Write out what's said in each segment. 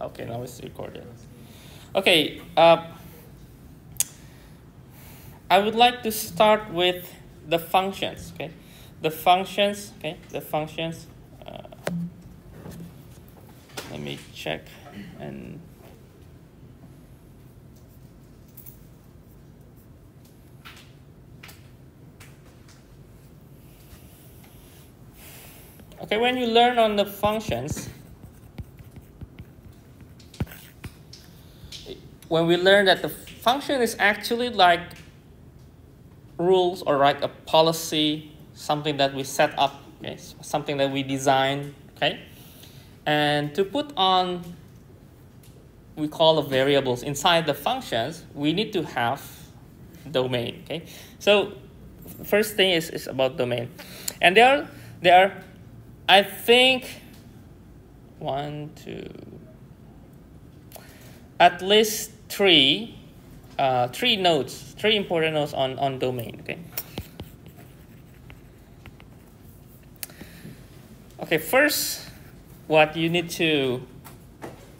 Okay, now it's recorded. Okay, uh, I would like to start with the functions. Okay, the functions. Okay, the functions. Uh, let me check and. Okay, when you learn on the functions, when we learn that the function is actually like rules or like a policy, something that we set up, okay, something that we design, okay, and to put on, we call the variables inside the functions, we need to have domain, okay. So first thing is, is about domain, and there are there are I think one, two, at least three, uh, three nodes, three important nodes on, on domain, okay? Okay, first, what you need to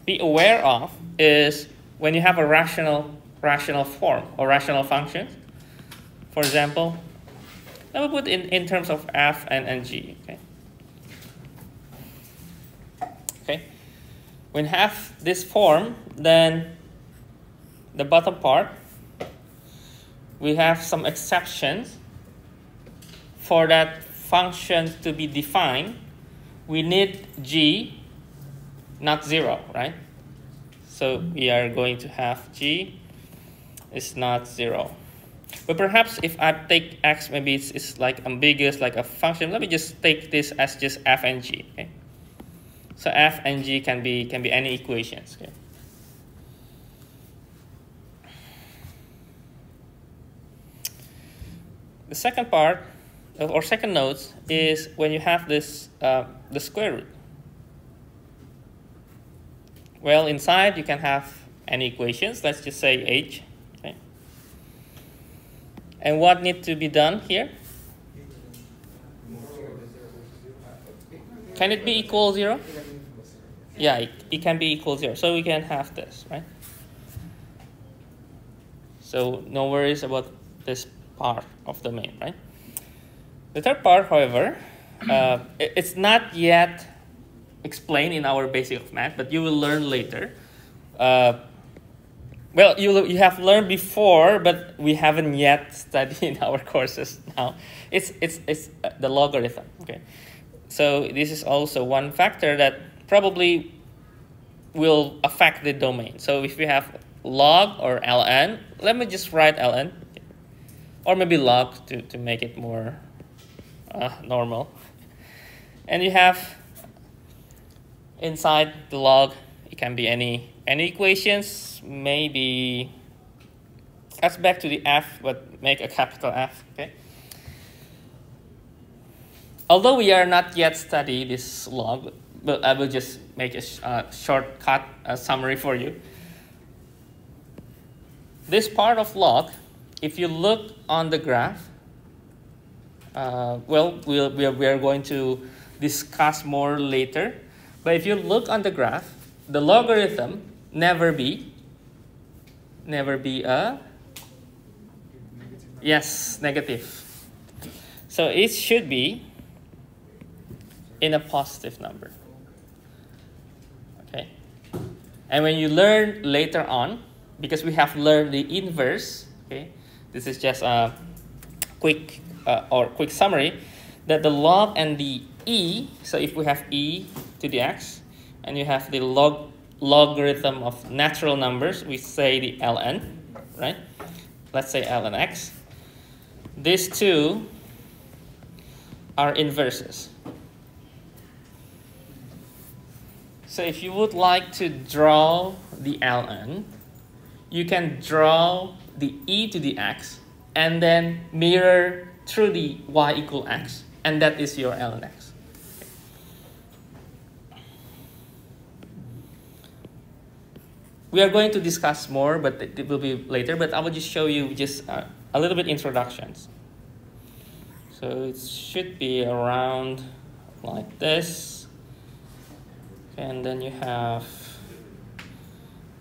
be aware of is when you have a rational, rational form or rational function, for example, let me put in, in terms of f and, and g, okay? Okay, when have this form, then the bottom part, we have some exceptions. For that function to be defined, we need g not zero, right? So we are going to have g is not zero. But perhaps if I take x, maybe it's, it's like ambiguous, like a function. Let me just take this as just f and g. Okay? So f and g can be can be any equations. Okay. The second part, or second note, is when you have this uh, the square root. Well, inside you can have any equations. Let's just say h. Okay. And what needs to be done here? Can it be equal zero? Yeah, it, it can be equal zero. So we can have this, right? So no worries about this part of the domain, right? The third part, however, uh, it's not yet explained in our basic of math, but you will learn later. Uh, well, you, you have learned before, but we haven't yet studied in our courses now. It's, it's, it's the logarithm, okay? So this is also one factor that probably will affect the domain. So if we have log or ln, let me just write ln, or maybe log to, to make it more uh, normal. And you have inside the log, it can be any, any equations, maybe, let's back to the f, but make a capital F, okay? Although we are not yet study this log, but I will just make a sh uh, shortcut uh, summary for you. This part of log, if you look on the graph, uh, well, we'll we are, we are going to discuss more later. But if you look on the graph, the logarithm never be, never be a, yes, negative. So it should be in a positive number. Okay. And when you learn later on, because we have learned the inverse, okay, this is just a quick uh, or quick summary, that the log and the e, so if we have e to the x, and you have the log logarithm of natural numbers, we say the ln, right? Let's say ln x. These two are inverses. So if you would like to draw the ln, you can draw the e to the x and then mirror through the y equal x, and that is your ln x. We are going to discuss more, but it will be later, but I will just show you just uh, a little bit introductions. So it should be around like this and then you have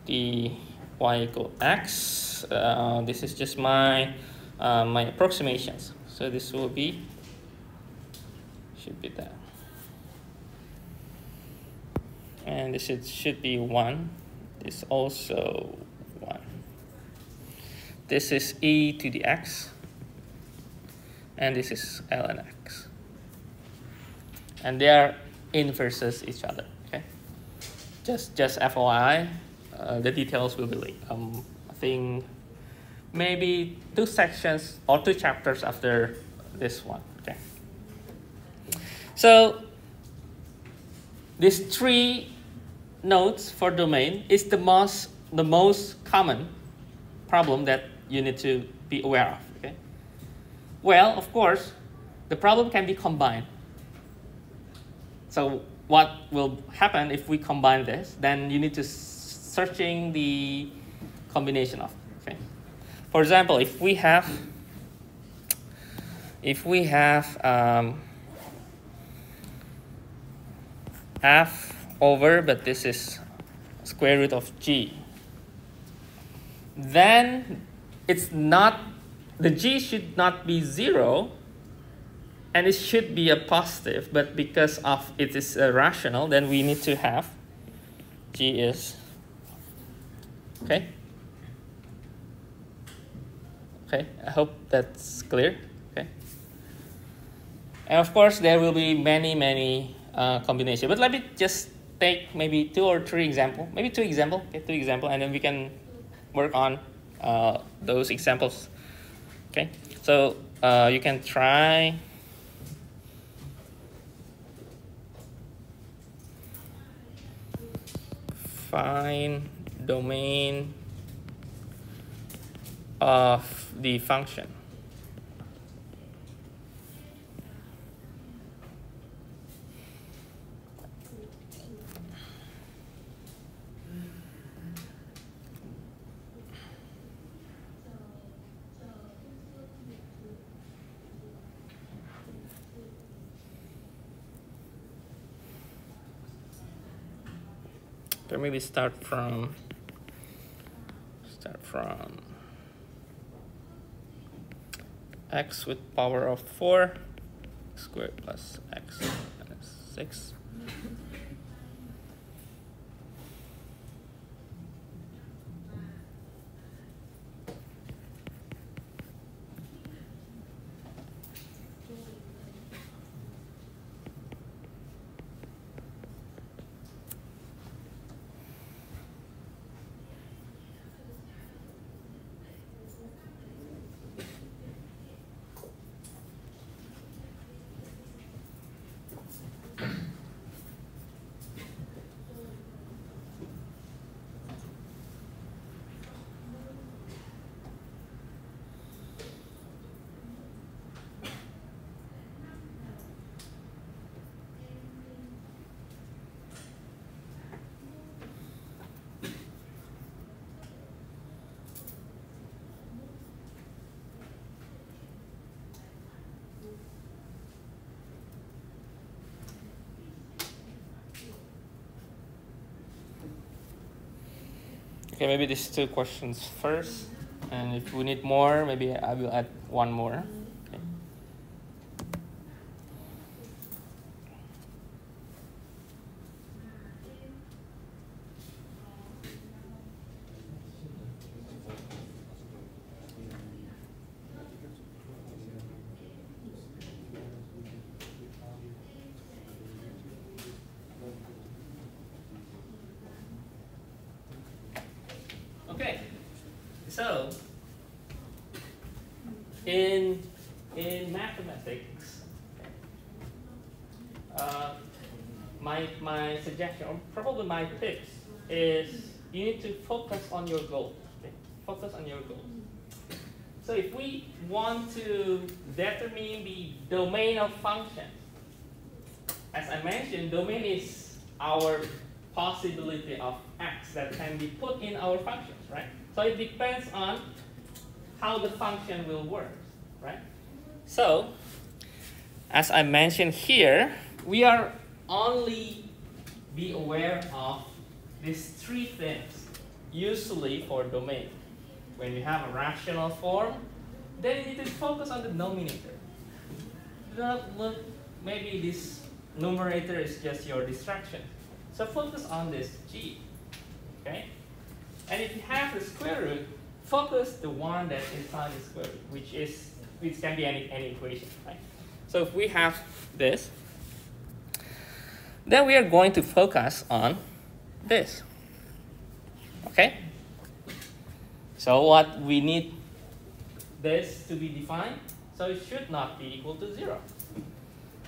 the y equal x. Uh, this is just my uh, my approximations. So this will be should be that, and this should should be one. This also one. This is e to the x, and this is ln x, and they are inverses each other. Okay, just just FYI, uh, the details will be. Um, think maybe two sections or two chapters after this one. Okay. So these three nodes for domain is the most the most common problem that you need to be aware of. Okay. Well, of course, the problem can be combined. So what will happen if we combine this? Then you need to searching the combination of. Okay. For example, if we have if we have um, f over, but this is square root of g, then it's not the g should not be zero and it should be a positive, but because of it is a rational, then we need to have g is, okay? Okay, I hope that's clear, okay? And of course, there will be many, many uh, combinations, but let me just take maybe two or three example, maybe two example, okay, two example, and then we can work on uh, those examples, okay? So uh, you can try find domain of the function. Okay, maybe start from start from x with power of 4 squared plus x minus 6 Okay, maybe these two questions first, and if we need more, maybe I will add one more. Okay. Okay, so in in mathematics, uh, my my suggestion, or probably my tips, is you need to focus on your goal. Okay? Focus on your goal. So if we want to determine the domain of functions, as I mentioned, domain is our possibility of x that can be put in our functions, right? So it depends on how the function will work, right? So, as I mentioned here, we are only be aware of these three things. Usually for domain. When you have a rational form, then you need to focus on the denominator. Not look, maybe this numerator is just your distraction. So focus on this g, okay? And if you have the square root, focus the one that is inside the square root, which is which can be any, any equation, right? So if we have this, then we are going to focus on this. Okay? So what we need this to be defined, so it should not be equal to zero.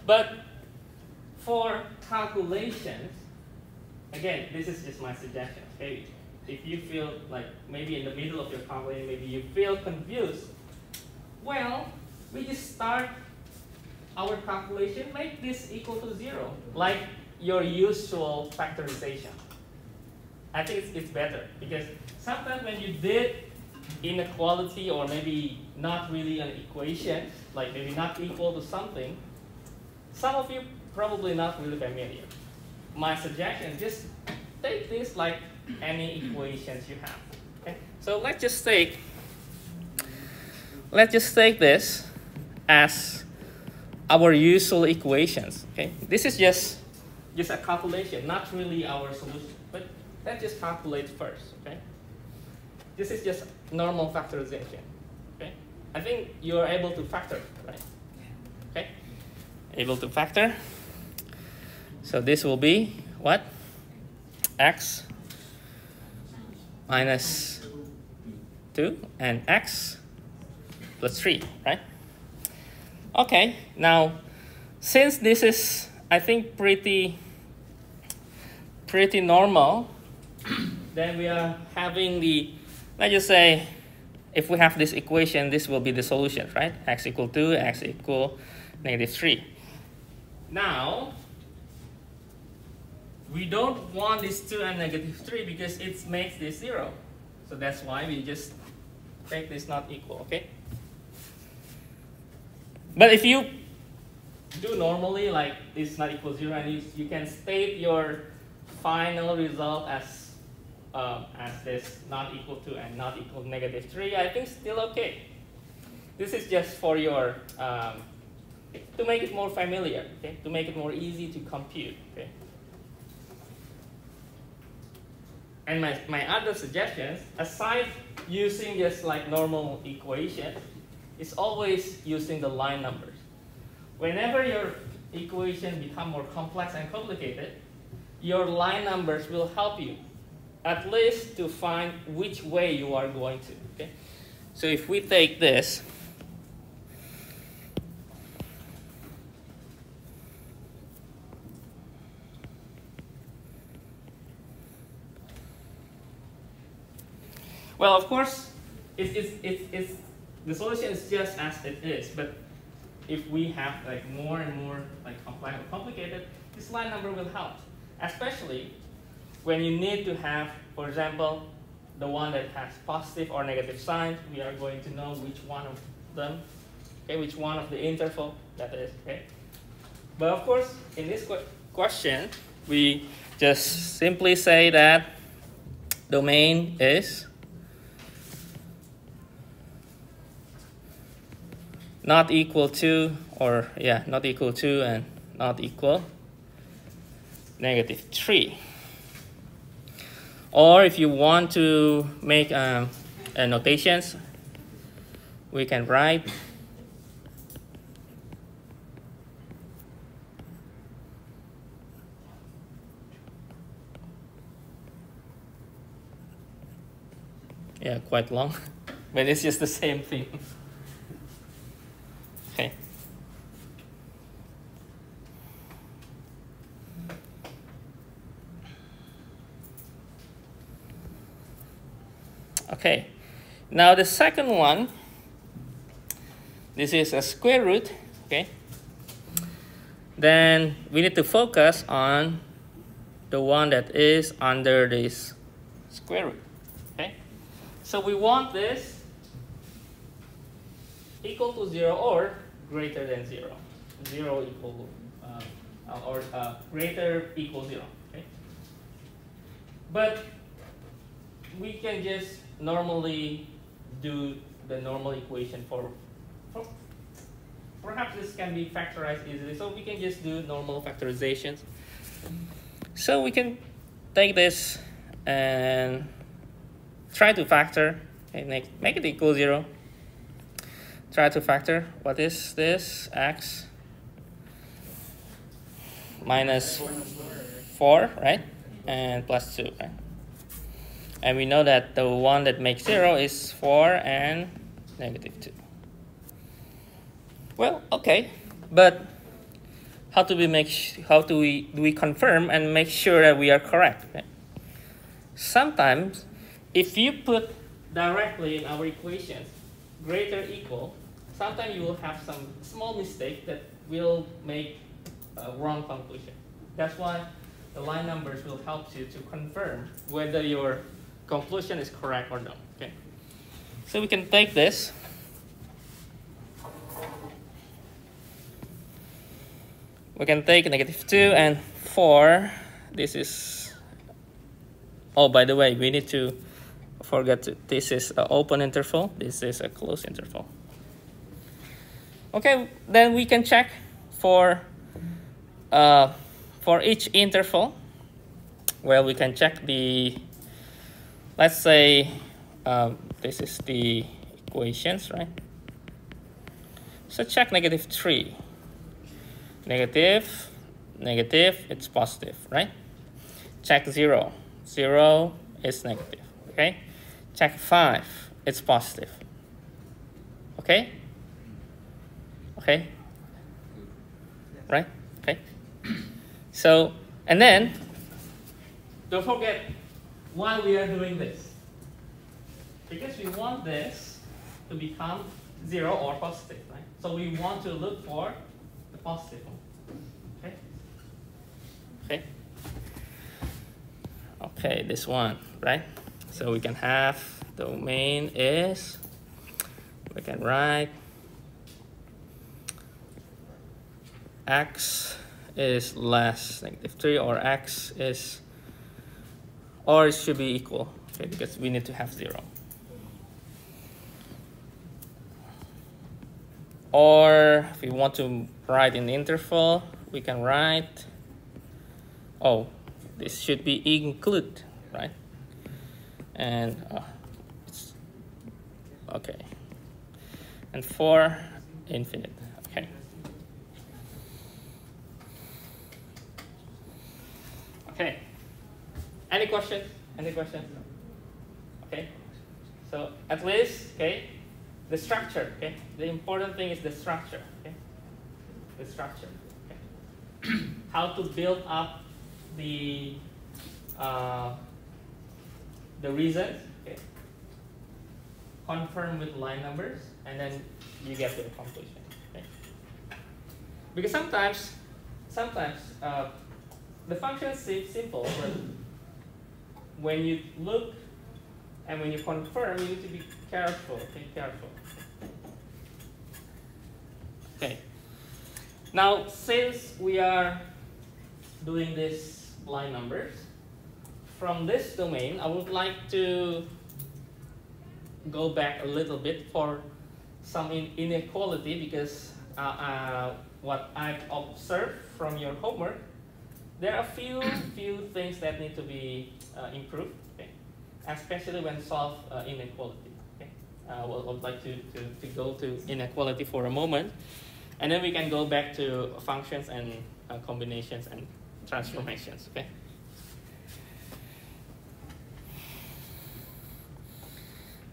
But for calculations, again, this is just my suggestion. Okay? If you feel like maybe in the middle of your calculation, maybe you feel confused, well, we just start our calculation, make this equal to zero, like your usual factorization. I think it's, it's better because sometimes when you did inequality or maybe not really an equation, like maybe not equal to something, some of you probably not really familiar. My suggestion is just take this like any equations you have. Okay? So let's just take let's just take this as our usual equations. Okay? This is just just a calculation, not really our solution. Let's just calculate first. Okay? This is just normal factorization. Okay? I think you are able to factor, right? Okay? Able to factor. So this will be what? X minus 2 and x plus 3, right? Okay, now since this is, I think, pretty, pretty normal, then we are having the, let's just say, if we have this equation, this will be the solution, right? x equal 2, x equal negative 3. Now, we don't want this 2 and negative 3 because it makes this 0. So that's why we just take this not equal, okay? But if you do normally, like this not equal 0, and you, you can state your final result as, um, as this not equal to and not equal to negative 3, I think still okay. This is just for your, um, to make it more familiar, okay? To make it more easy to compute, okay? And my, my other suggestions, aside using just like normal equation, is always using the line numbers. Whenever your equation become more complex and complicated, your line numbers will help you at least to find which way you are going to. Okay? So if we take this, Well, of course, it's, it's, it's, it's, the solution is just as it is, but if we have like more and more like complex complicated, this line number will help, especially when you need to have, for example, the one that has positive or negative signs. We are going to know which one of them, okay, which one of the interval that is, okay. But of course, in this question, we just simply say that domain is not equal to, or yeah, not equal to and not equal, negative 3. Or if you want to make um, notations, we can write yeah, quite long, but it's just the same thing. Okay. Okay. Now the second one, this is a square root, okay? Then we need to focus on the one that is under this square root, okay? So we want this equal to 0 or greater than 0. 0 equal, uh, or uh, greater equal 0. Okay? But we can just normally do the normal equation for, for perhaps this can be factorized easily. So we can just do normal factorizations. So we can take this and try to factor, okay, make, make it equal zero. Try to factor, what is this? X minus 4, right? And plus 2, right? And we know that the one that makes 0 is 4 and negative 2. Well, okay, but how do we make how do we do we confirm and make sure that we are correct? Sometimes, if you put directly in our equations greater equal, sometimes you will have some small mistake that will make a wrong conclusion. That's why the line numbers will help you to confirm whether your conclusion is correct or no. Okay. So we can take this. We can take negative 2 and 4. This is, oh, by the way, we need to forget to, this is an open interval. This is a closed interval. Okay, then we can check for uh, for each interval. Well, we can check the let's say um, this is the equations, right? So check negative 3. Negative, negative, it's positive, right? Check 0. 0 is negative, okay? Check 5, it's positive. Okay? Okay? Right? Okay? So, and then, don't forget why we are doing this. Because we want this to become zero or positive, right? So we want to look for the positive one. Okay? Okay? Okay, this one, right? So we can have domain is, we can write x is less negative 3 or x is or it should be equal okay because we need to have 0 or if we want to write the interval we can write oh this should be include right? And uh, it's okay. And for infinite okay. Okay any questions any questions okay. So at least okay the structure okay? The important thing is the structure okay? The structure okay? How to build up the uh, the reasons okay? Confirm with line numbers and then you get to the conclusion okay? Because sometimes sometimes uh, the function seems simple but when you look and when you confirm, you need to be careful, be careful. Okay. Now, since we are doing this line numbers, from this domain, I would like to go back a little bit for some in inequality because uh, uh, what I've observed from your homework, there are a few few things that need to be uh, improved especially when solve uh, inequality. Okay? Uh, we'll, would like to, to, to go to inequality for a moment, and then we can go back to functions and uh, combinations and transformations. Okay.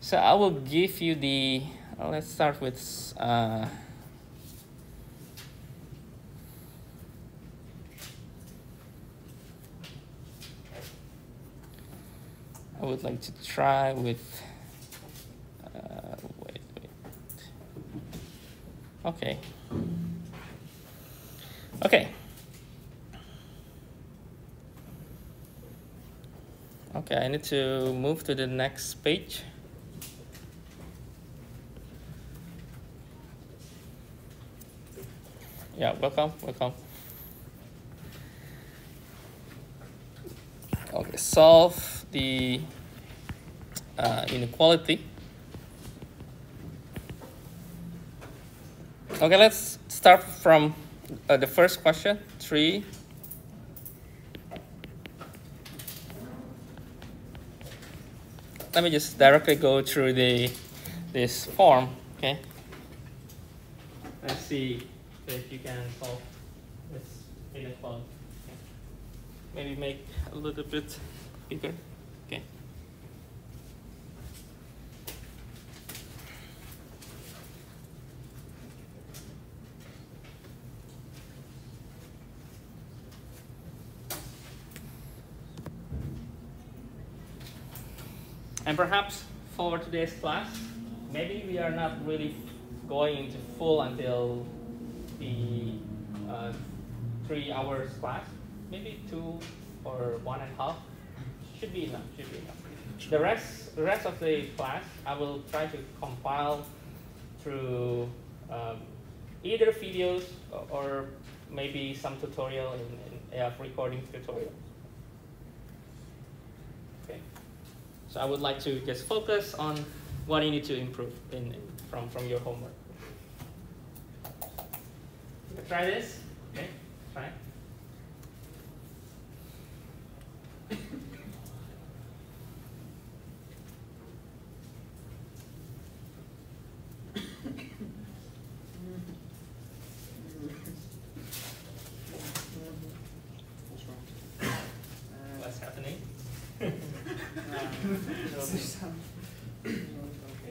So I will give you the. Uh, let's start with. I would like to try with, uh, wait, wait. Okay. Okay. Okay, I need to move to the next page. Yeah, welcome, welcome. Okay, solve the uh, inequality. Okay, let's start from uh, the first question, 3. Let me just directly go through the this form, okay? Let's see if you can solve this inequality. Okay. Maybe make a little bit bigger, okay? And perhaps for today's class, maybe we are not really going into full until the uh, three hours class. Maybe two or one and a half should be enough. Should be enough. The rest, the rest of the class, I will try to compile through um, either videos or maybe some tutorial in, in AF recording tutorial. So I would like to just focus on what you need to improve in, in from, from your homework. Try this. Okay, try. What's happening? okay,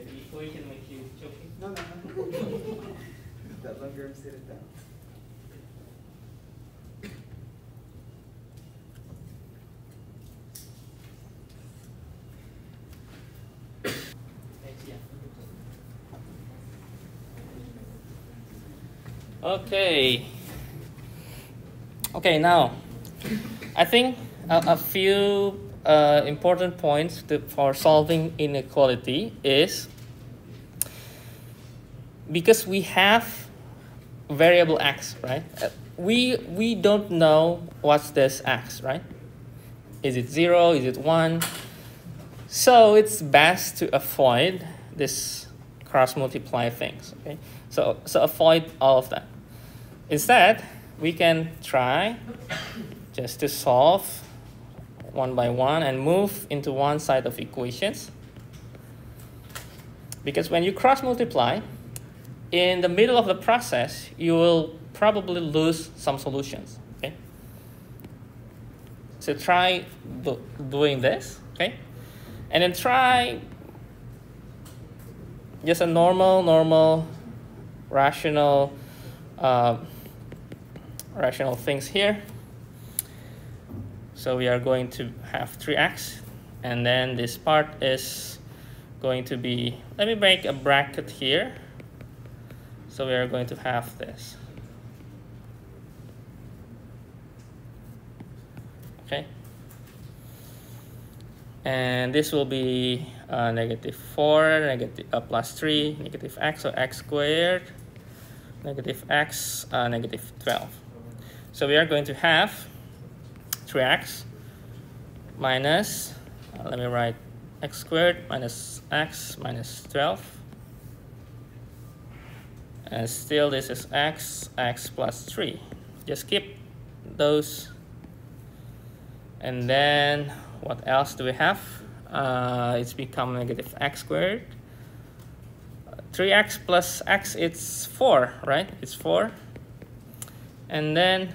the equation makes you choking. No, no, no. that longer and sit it down. Okay. Okay, now I think a, a few uh, important points to, for solving inequality is because we have variable x, right? Uh, we we don't know what's this x, right? Is it zero? Is it one? So it's best to avoid this cross multiply things. Okay, so so avoid all of that. Instead, we can try just to solve one by one and move into one side of equations. Because when you cross multiply, in the middle of the process, you will probably lose some solutions. Okay. So try do, doing this. Okay, and then try just a normal, normal, rational. Uh, rational things here. So we are going to have 3x, and then this part is going to be, let me make a bracket here. So we are going to have this. Okay. And this will be uh, negative 4, negative, uh, plus 3, negative x, so x squared, negative x, uh, negative 12. So we are going to have 3x minus, uh, let me write x squared minus x minus 12. And still this is x, x plus 3. Just keep those. And then what else do we have? Uh, it's become negative x squared. 3x plus x, it's 4, right? It's 4 and then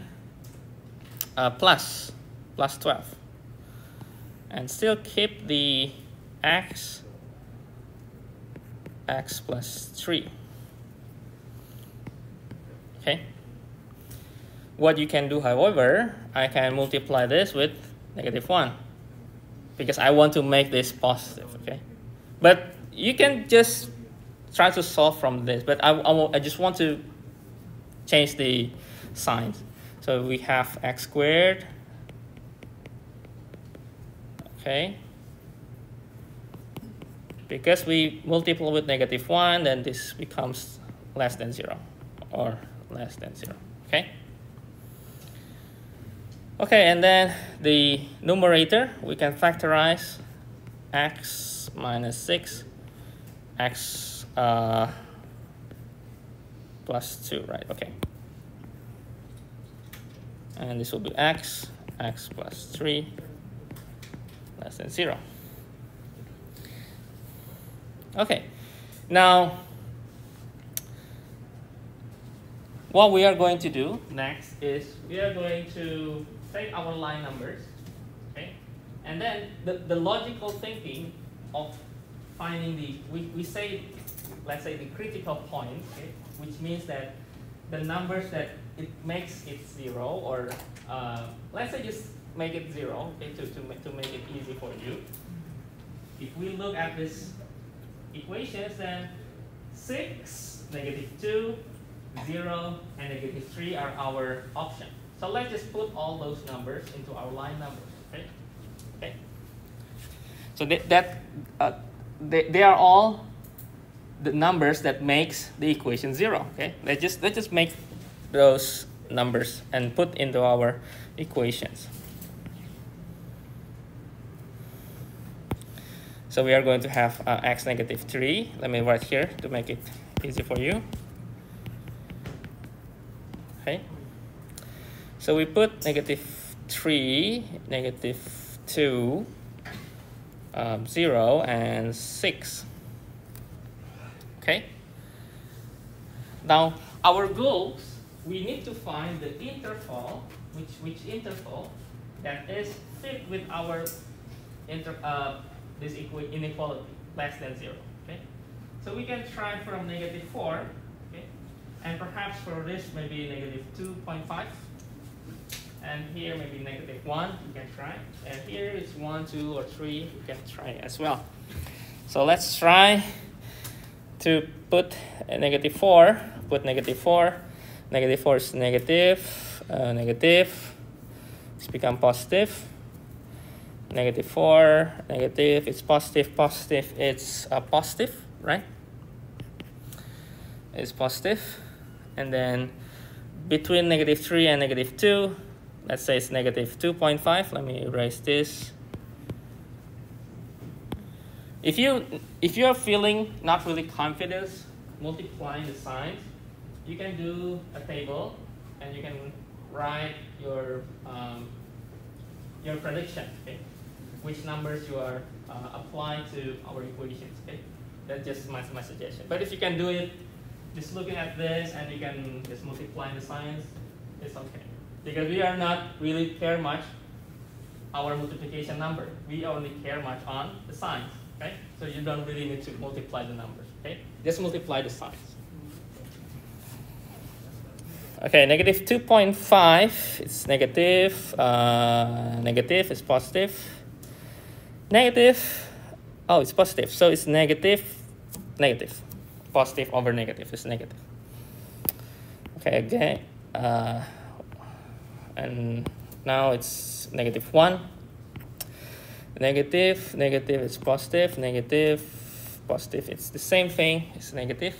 uh, plus, plus 12. And still keep the x, x plus 3. Okay. What you can do, however, I can multiply this with negative 1 because I want to make this positive, okay? But you can just try to solve from this, but I, I, I just want to change the signs. So we have x squared, okay? Because we multiply with negative 1, then this becomes less than 0 or less than 0, okay? Okay, and then the numerator, we can factorize x minus 6 x uh, plus 2, right? Okay. And this will be x, x plus 3 less than 0. Okay, now what we are going to do next is we are going to take our line numbers, okay? And then the, the logical thinking of finding the, we, we say, let's say the critical point, okay? Which means that the numbers that it makes it zero, or uh, let's say just make it zero, okay, to, to, to make it easy for you. If we look at this equations, then 6, negative 2, 0, and negative 3 are our options. So let's just put all those numbers into our line numbers, okay? Okay. So that, that uh, they, they are all the numbers that makes the equation 0, okay? Let's just, let's just make those numbers and put into our equations. So we are going to have uh, x negative 3. Let me write here to make it easy for you. Okay. So we put negative 3, negative 2, um, 0, and 6. Okay. Now, our goals, we need to find the interval, which, which interval that is fit with our inter, uh, this inequality less than 0. Okay? So we can try from negative 4, okay? and perhaps for this maybe negative 2.5, and here maybe negative 1, you can try, and here is 1, 2, or 3, you can try as well. So let's try to put a negative 4, put negative 4, negative 4 is negative, uh, negative, it's become positive, negative 4, negative, it's positive, positive, it's a positive, right? It's. And then between negative 3 and negative 2, let's say it's negative 2.5. Let me erase this. If you if you're feeling not really confident multiplying the signs, you can do a table and you can write your um, your prediction. Okay? which numbers you are uh, applying to our equations. Okay, that's just my, my suggestion. But if you can do it, just looking at this and you can just multiply the signs, it's okay. Because we are not really care much our multiplication number. We only care much on the signs. Okay, so you don't really need to multiply the numbers. Okay, just multiply the signs. Okay, negative 2.5, is negative, uh, negative is positive, negative, oh, it's positive. So it's negative, negative. Positive over negative is negative. Okay, again, uh, and now it's negative 1. Negative, negative is positive, negative, positive. It's the same thing, it's negative.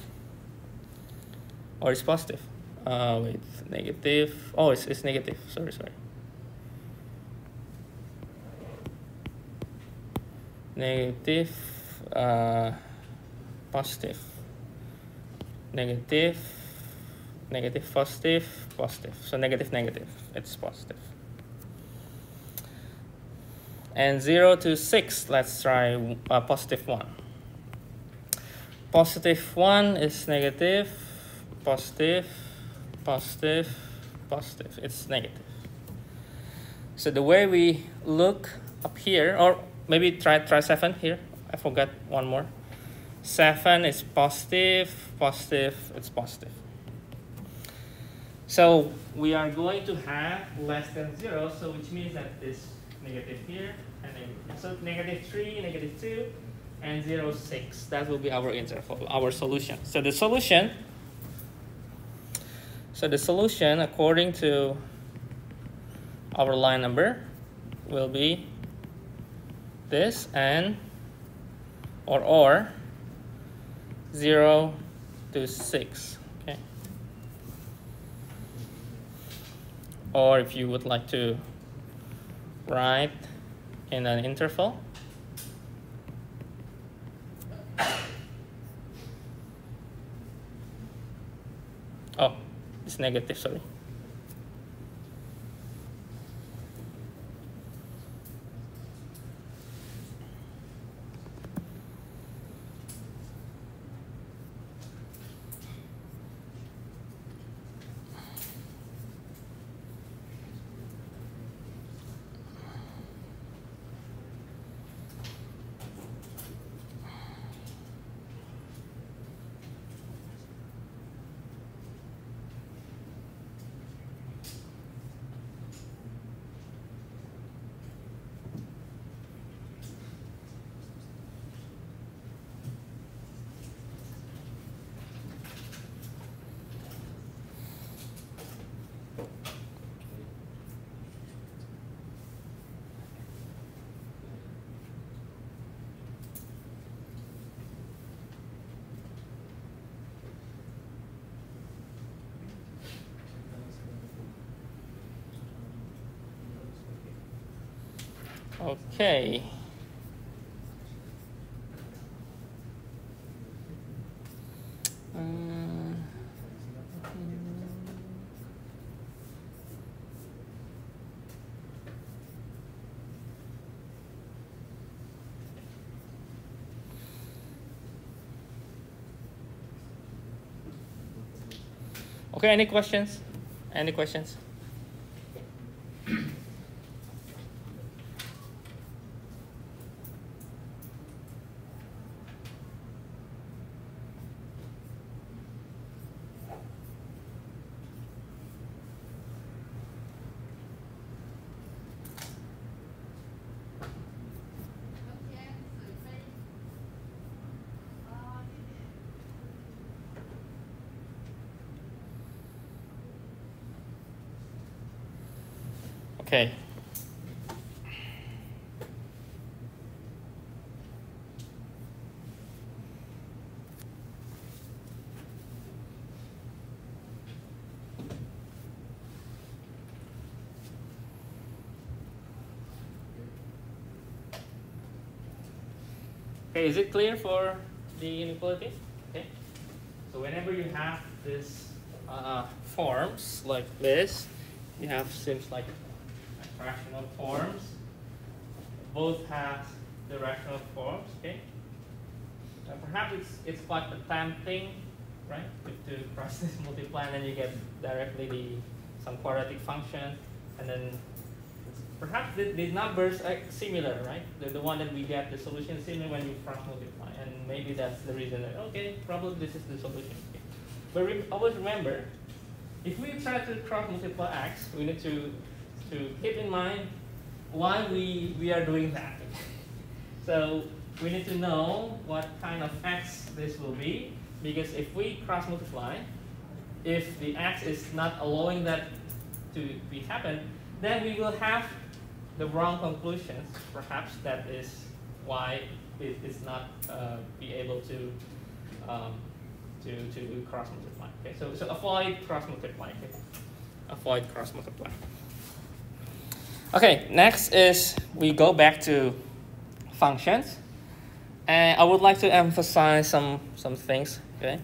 Or it's positive. Uh, wait, negative. Oh, it's, it's negative. Sorry, sorry. negative uh, positive negative negative positive positive so negative negative it's positive and 0 to 6 let's try uh, positive 1 positive 1 is negative positive positive positive it's negative so the way we look up here or maybe try try seven here. I forgot one more. Seven is positive, positive, it's positive. So we are going to have less than zero, so which means that this negative here and negative. So negative three, negative two, and zero, six. That will be our interval, our solution. So the solution, so the solution according to our line number will be this and or or 0 to 6 okay or if you would like to right in an interval. Oh, it's negative, sorry. Okay. Um, Okay, any questions? Any questions? Okay. Okay, is it clear for the inequality? Okay. So whenever you have this uh, forms like this, you have seems like rational forms. Both have the rational forms, okay? Uh, perhaps it's, it's quite tempting, right, to, to cross this multiply and then you get directly the some quadratic function, and then perhaps the, the numbers are similar, right? The, the one that we get, the solution is similar when you cross multiply, and maybe that's the reason that, okay, probably this is the solution. Okay. But re always remember, if we try to cross multiply x, we need to to keep in mind why we, we are doing that. so we need to know what kind of x this will be, because if we cross multiply, if the x is not allowing that to be happen, then we will have the wrong conclusions. Perhaps that is why it is not uh, be able to um, to to cross multiply. Okay, so so avoid cross multiply. Okay? Avoid cross multiply. Okay, next is we go back to functions. And I would like to emphasize some, some things, okay?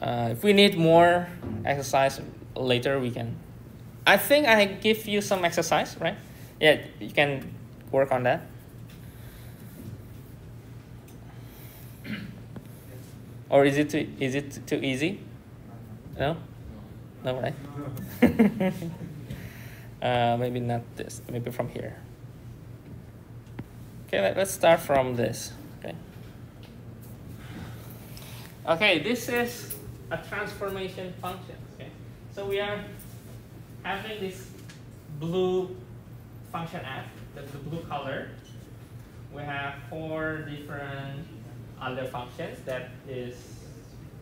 Uh, if we need more exercise later, we can. I think I give you some exercise, right? Yeah, you can work on that. Or is it too, is it too easy? No? No, right? Uh, maybe not this, maybe from here. Okay, let, us start from this. Okay. Okay, this is a transformation function. Okay, so we are having this blue function f, that's the blue color. We have four different other functions that is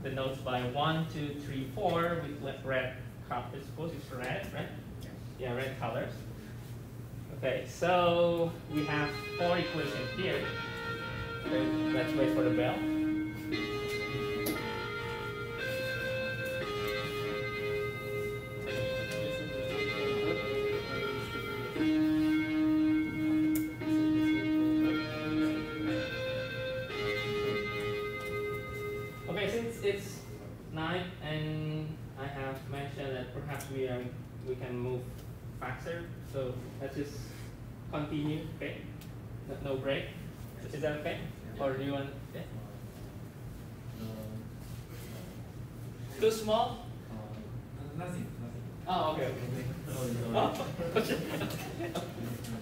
denoted by one, two, three, four with red cup. I suppose it's red, right? Yeah, red colors. Okay, so we have four equations here. Okay, let's wait for the bell. Okay, since it's 9 and I have mentioned that perhaps we are we can move faster. So let's just continue. Okay, no, break. Is that okay? Or do you want? Yeah. Too small? Nothing, Oh, okay. Oh, okay.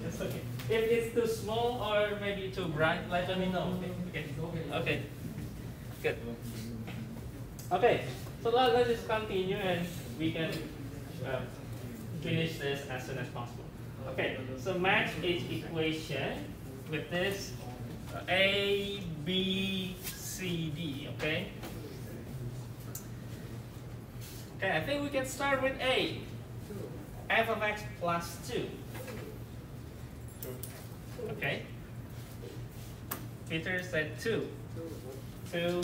That's okay. If it's too small or maybe too bright, let me know. Okay. Okay. Okay. Good. Okay. So let, let's just continue and we can uh, finish this as soon as possible. Okay. So match each equation with this uh, A, B, C, D. Okay. Okay, I think we can start with A. f of x plus 2. Okay. Peter said 2. 2.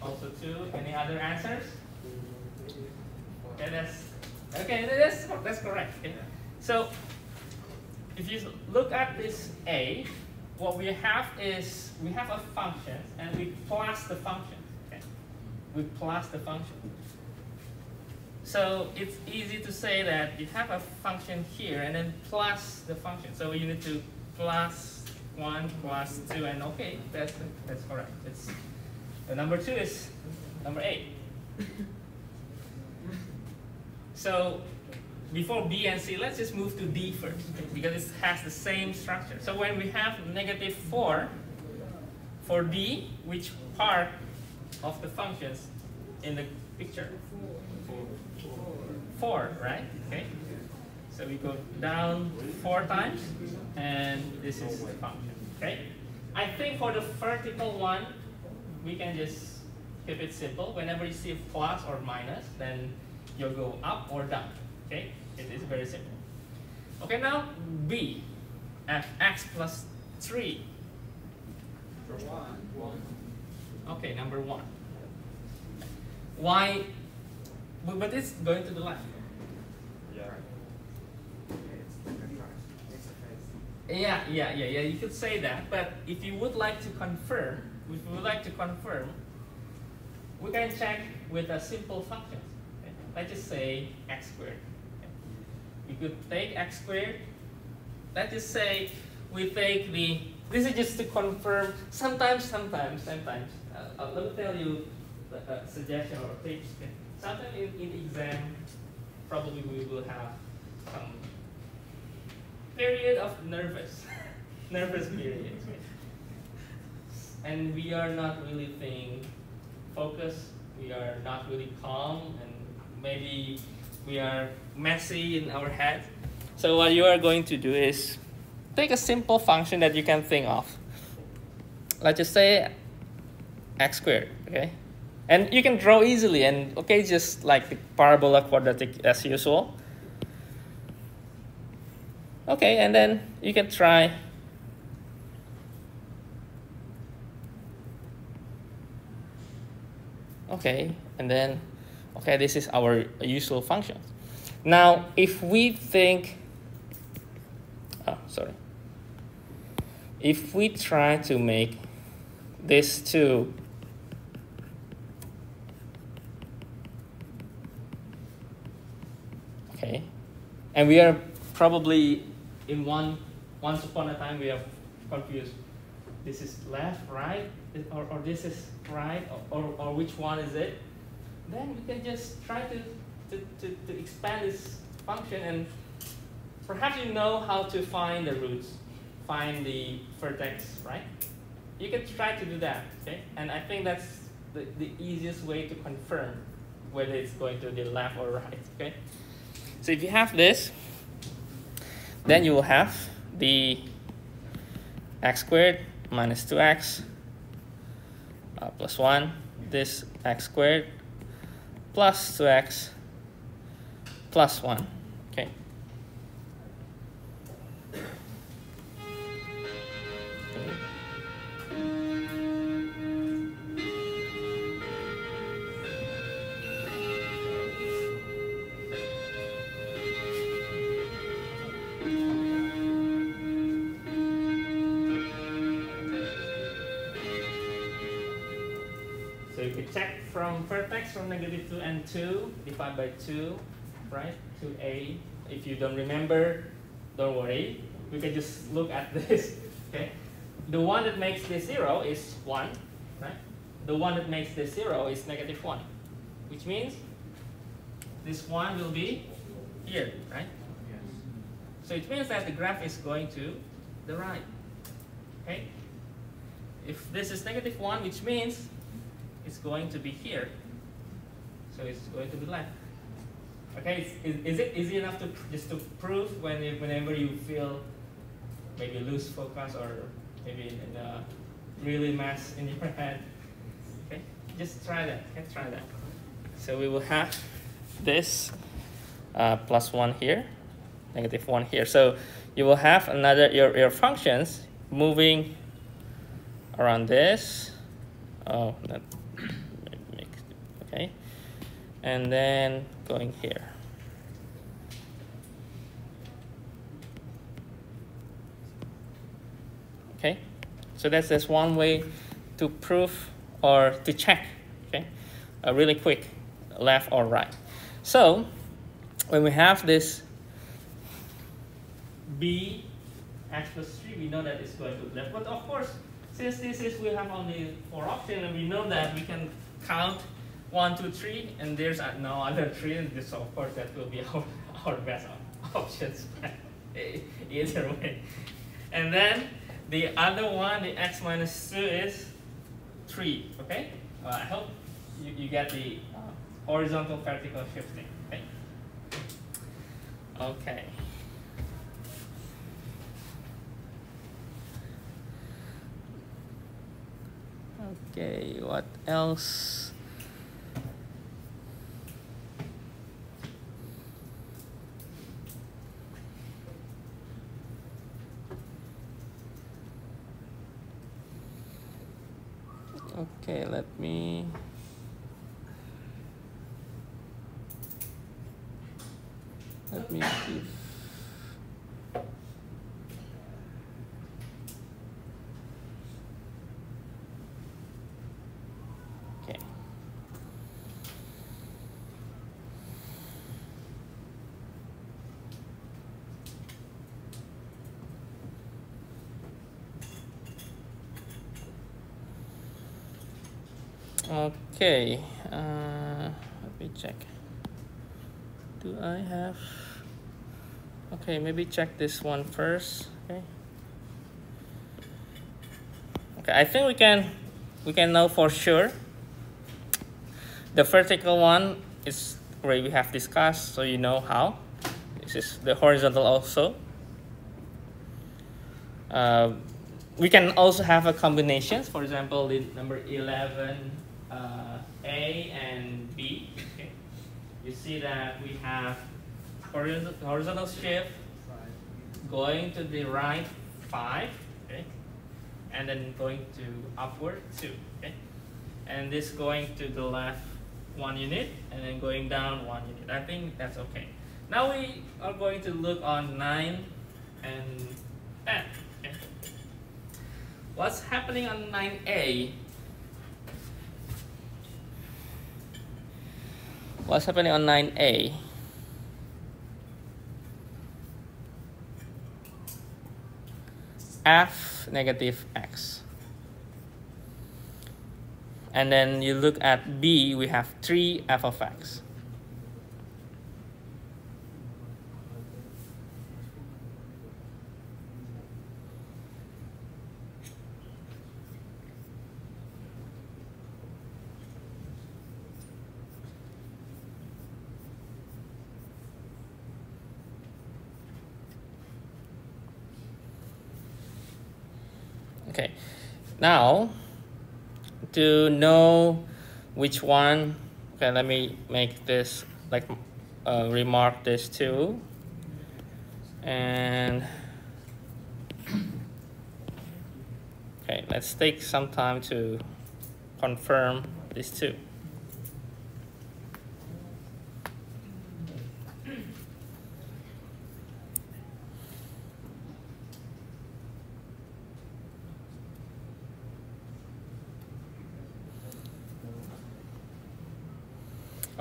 Also 2. Any other answers? Okay, that's okay. That's that's correct. So if you look at this A, what we have is we have a function and we plus the function. Okay. We plus the function. So it's easy to say that you have a function here and then plus the function. So you need to plus 1 plus 2 and okay, that's, that's correct. It's, the number 2 is number 8. So before B and C, let's just move to D first because it has the same structure. So when we have negative 4 for D, which part of the functions in the picture? 4, right? Okay. So we go down 4 times, and this is the function. Okay. I think for the vertical one, we can just keep it simple. Whenever you see plus or minus, then you'll go up or down. Okay. It is very simple. Okay, now b, f x plus 3. For one, one. Okay, number 1. Why? But it's going to the left. Yeah, yeah, yeah, yeah. You could say that, but if you would like to confirm, if you would like to confirm, we can check with a simple function. Let's just say x squared. We could take x squared. Let's just say we take the. This is just to confirm. Sometimes, sometimes, sometimes. Uh, let me tell you a uh, suggestion or tips. Okay? Sometimes in, in exam, probably we will have some period of nervous, nervous period. And we are not really being focused, we are not really calm, and maybe we are messy in our head. So what you are going to do is take a simple function that you can think of. Let's just say x squared, okay? And you can draw easily and okay, just like the parabola quadratic as usual. Okay, and then you can try Okay, and then, okay, this is our usual function. Now, if we think, oh, sorry. If we try to make this two okay, and we are probably in one, once upon a time we are confused. This is left, right, or, or this is right, or, or, or which one is it? Then we can just try to, to, to, to expand this function and perhaps you know how to find the roots, find the vertex, right? You can try to do that, okay? And I think that's the, the easiest way to confirm whether it's going to the left or right, okay? So if you have this, then you will have the x squared minus 2x uh, plus 1, this x squared plus 2x plus 1. Negative 2 and 2 divided by 2 right, to A. If you don't remember, don't worry. We can just look at this, okay? The one that makes this zero is one, right? The one that makes this zero is negative one, which means this one will be here, right? Yes. So it means that the graph is going to the right, okay? If this is negative one, which means it's going to be here. So it's going to be left. Okay, is, is, it easy enough to just to prove when whenever you feel maybe lose focus or maybe in a really mess in your head? Okay, just try that. Okay, try that. So we will have this uh, plus one here, negative one here. So you will have another your your functions moving around this. Oh, that and then going here. Okay, so that's just one way to prove or to check, okay, uh, really quick, left or right. So when we have this b x plus 3, we know that it's going to left. But of course, since this is, we have only four options, and we know that we can count one, two, three, and there's no other three, and this, of course, that will be our, our best options either way. And then the other one, the x minus 2 is 3, okay? Uh, I hope you, you get the uh, horizontal vertical shifting, okay? Okay. Okay, what else? Okay, let me let me see. Okay. Okay, uh, let me check. Do I have? Okay, maybe check this one first. Okay. Okay, I think we can we can know for sure. The vertical one is where we have discussed, so you know how. This is the horizontal also. Uh, we can also have a combinations. For example, the number 11 uh, And B. Okay. You see that we have horizontal, horizontal shift going to the right 5, okay, and then going to upward 2, okay, and this going to the left 1 unit, and then going down 1 unit. I think that's okay. Now we are going to look on 9 and 10. Okay. What's happening on 9A What's happening on 9A? F negative X. And then you look at B, we have 3 f of x. Okay, now to know which one, okay, let me make this like uh, remark this too. And okay, let's take some time to confirm these two.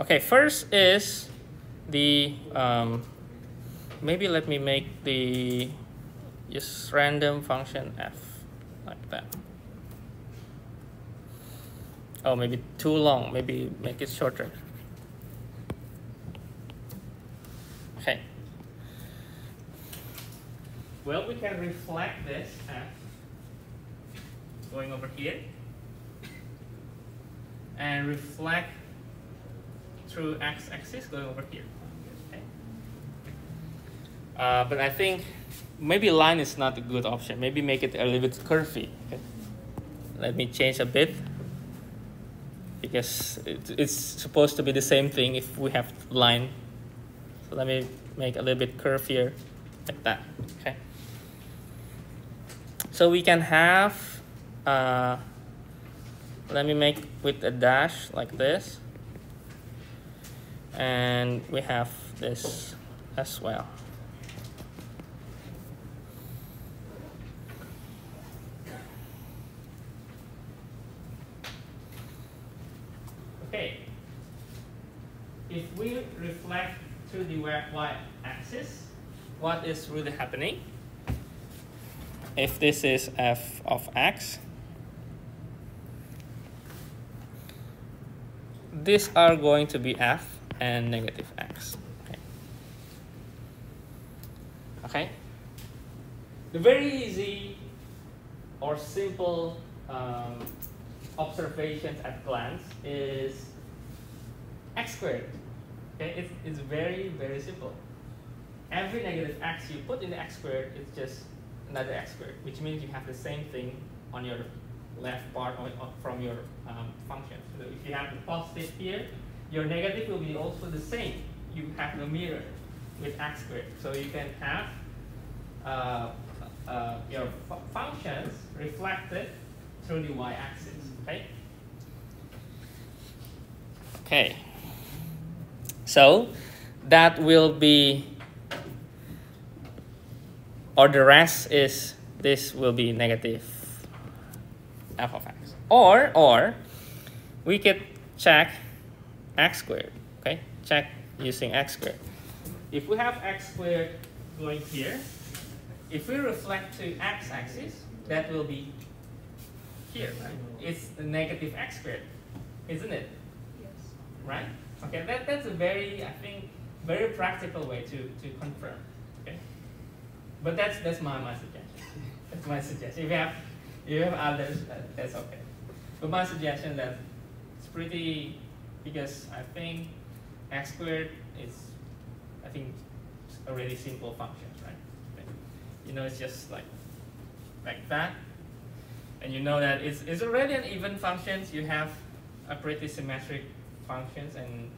Okay, first is the um, maybe let me make the just random function f like that. Oh, maybe too long. Maybe make it shorter. Okay. Well, we can reflect this f going over here and reflect through x-axis going over here. Okay. Uh, but I think maybe line is not a good option. Maybe make it a little bit curvy. Okay. Let me change a bit because it, it's supposed to be the same thing if we have line. So let me make a little bit curvier like that. Okay. So we can have, uh, let me make with a dash like this. And we have this as well. Okay. If we reflect to the y-axis, what is really happening? If this is f of x, these are going to be f and negative x. Okay. okay. The very easy or simple um, observations at glance is x squared. Okay, it's, it's very, very simple. Every negative x you put in the x squared is just another x squared, which means you have the same thing on your left part of, of, from your um, function. So if you have the positive here, your negative will be also the same. You have the mirror with x squared. So you can have uh, uh, your functions reflected through the y-axis. Okay. Okay. So that will be, or the rest is this will be negative f of x. Or or we could check x squared. Okay, check using x squared. If we have x squared going here, if we reflect to x-axis, that will be here, right? It's the negative x squared, isn't it? Yes. Right? Okay, that, that's a very, I think, very practical way to, to confirm. Okay? But that's that's my, my suggestion. that's my suggestion. If you have if you have others, that, that's okay. But my suggestion that it's pretty because I think x squared is I think a really simple function, right? You know, it's just like like that and you know that it's, it's already an even functions. You have a pretty symmetric functions and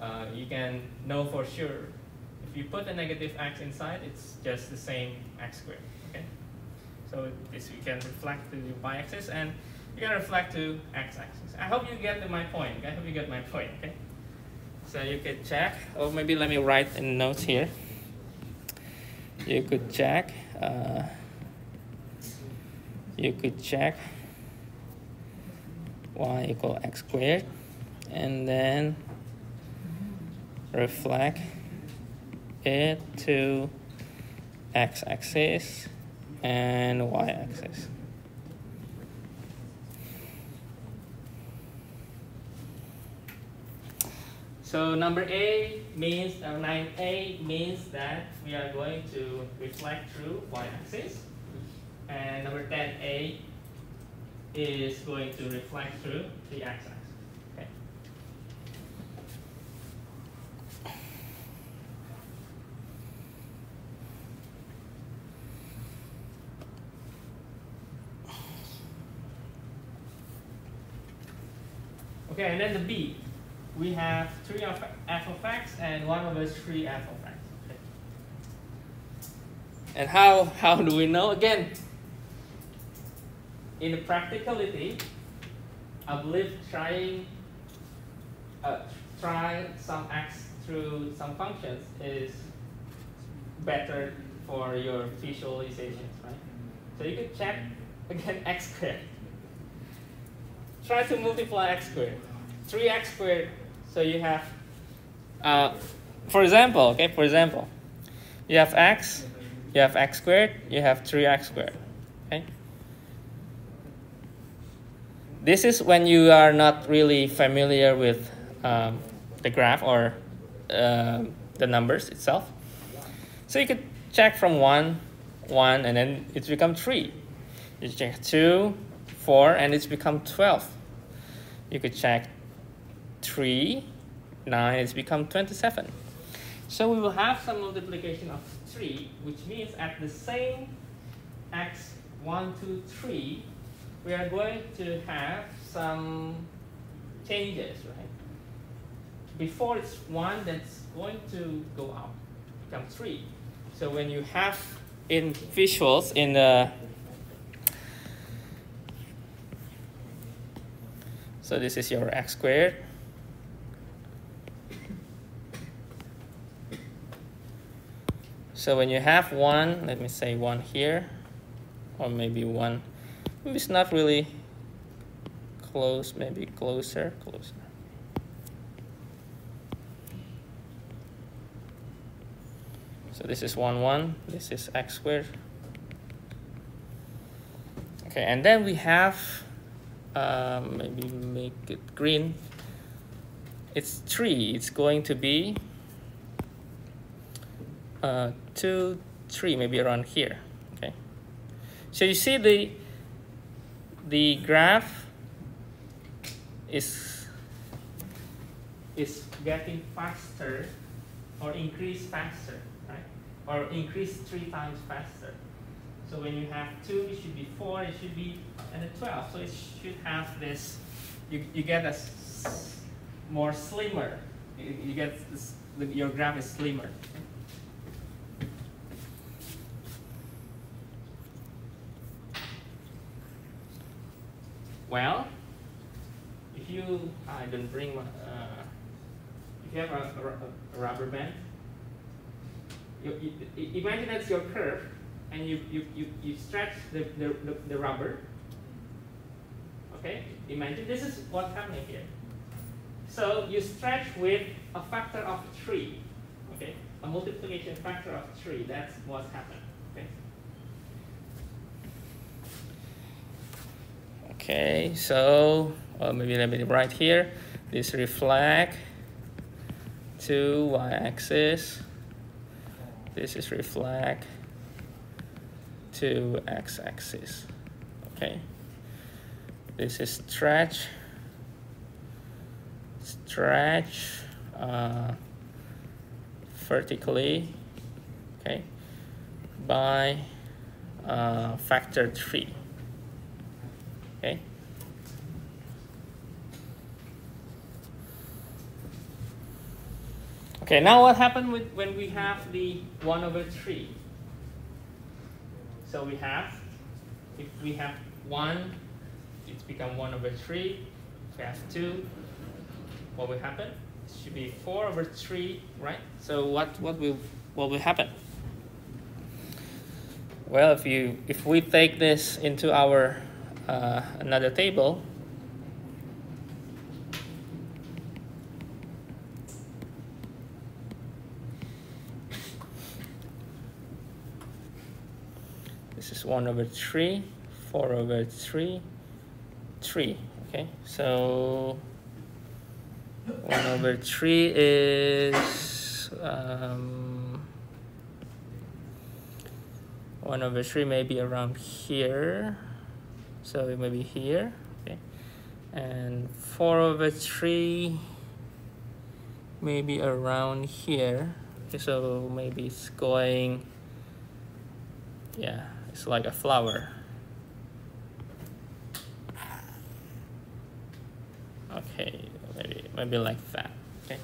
uh, you can know for sure if you put a negative x inside, it's just the same x squared. Okay, so this you can reflect to the y-axis and you can reflect to x-axis. I hope you get my point. I hope you get my point. Okay, so you could check, or maybe let me write in notes here. You could check. Uh, you could check y equal x squared and then reflect it to x-axis and y-axis. So number A means, uh, 9A means that we are going to reflect through y-axis. And number 10A is going to reflect through the x-axis. Okay. Okay, and then the B. We have 3 of f of x and 1 over 3 f of x. Okay. And how, how do we know? Again, in practicality, I believe trying uh, try some x through some functions is better for your visualizations, right? So you could check again x squared. Try to multiply x squared. 3x squared, so you have uh, for example, okay, for example, you have x, you have x squared, you have 3x squared, okay? This is when you are not really familiar with um, the graph or uh, the numbers itself. So you could check from 1, 1, and then it's become 3. You check 2, 4, and it's become 12. You could check 3, 9, it's become 27. So we will have some multiplication of 3, which means at the same x 1, 2, 3, we are going to have some changes, right? Before it's 1, that's going to go up, become 3. So when you have in visuals, in the So this is your x squared. So when you have one, let me say one here, or maybe one, maybe it's not really close, maybe closer, closer. So this is 1, 1, this is x squared. Okay, and then we have um, maybe make it green. It's 3. It's going to be uh, 2, 3, maybe around here. Okay. So you see the the graph is is getting faster or increase faster, right? Or increase three times faster. So when you have 2, it should be 4, it should be and a 12. So it should have this, you, you get a more slimmer. You, you get this, your graph is slimmer. Well, if you, I don't bring, uh, if you have a, a, a rubber band, you, you, imagine that's your curve, and you, you, you, you stretch the, the, the, rubber. Okay, imagine this is what's happening here. So you stretch with a factor of 3. Okay, a multiplication factor of 3. That's what's happened. okay so uh, maybe let me right here. This reflect to y-axis. This is reflect to x-axis. Okay. This is stretch stretch uh, vertically okay by uh, factor 3 Okay, now what happened with when we have the 1 over 3? So we have, if we have 1, it's become 1 over 3. If we have 2, what will happen? It should be 4 over 3, right? So what, what, will, what will happen? Well, if, you, if we take this into our uh, another table, is 1 over 3, 4 over 3, 3. Okay, so 1 over 3 is um, 1 over 3 maybe around here. So it may be here. Okay, and 4 over 3 maybe around here. Okay, so maybe it's going, yeah, it's like a flower. Okay, maybe maybe like that. Okay,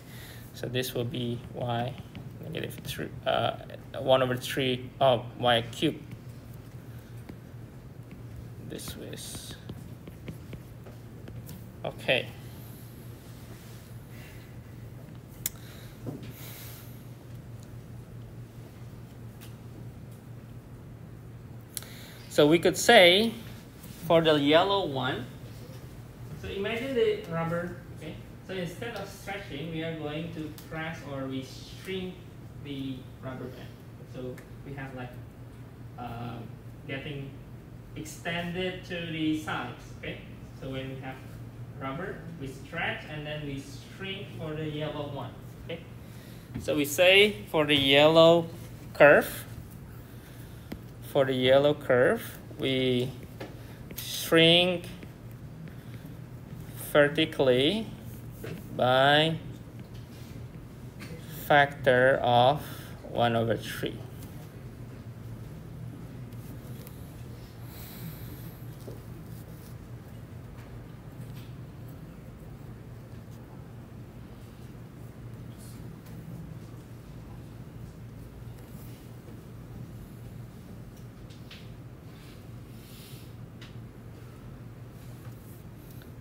so this will be y negative three, uh, one over three of y cube. This is okay. So we could say for the yellow one, so imagine the rubber, okay? So instead of stretching, we are going to press or we shrink the rubber band. So we have like uh, getting extended to the sides, okay? So when we have rubber, we stretch and then we shrink for the yellow one, okay? So we say for the yellow curve, for the yellow curve, we shrink vertically by factor of 1 over 3.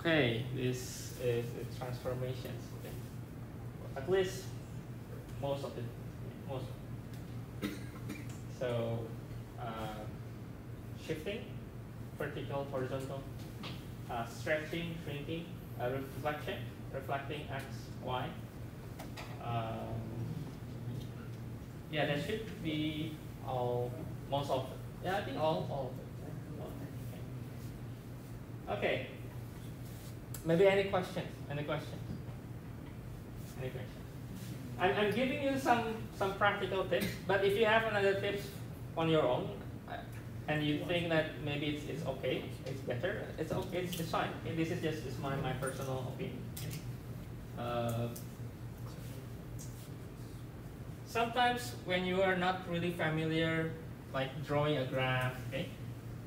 Okay, this is the transformations. Okay. At least most of it, most. So, uh, shifting, vertical, horizontal, uh, stretching, shrinking, uh, reflection, reflecting x, y. Um, yeah, that should be all, most of it. Yeah, I think all, all of it. Okay. Maybe any questions? Any questions? Any questions? I'm, I'm giving you some, some practical tips, but if you have another tips on your own, uh, and you think that maybe it's, it's okay, it's better, it's okay, it's, it's fine. Okay? This is just it's my, my personal opinion. Uh, sometimes when you are not really familiar, like drawing a graph, okay,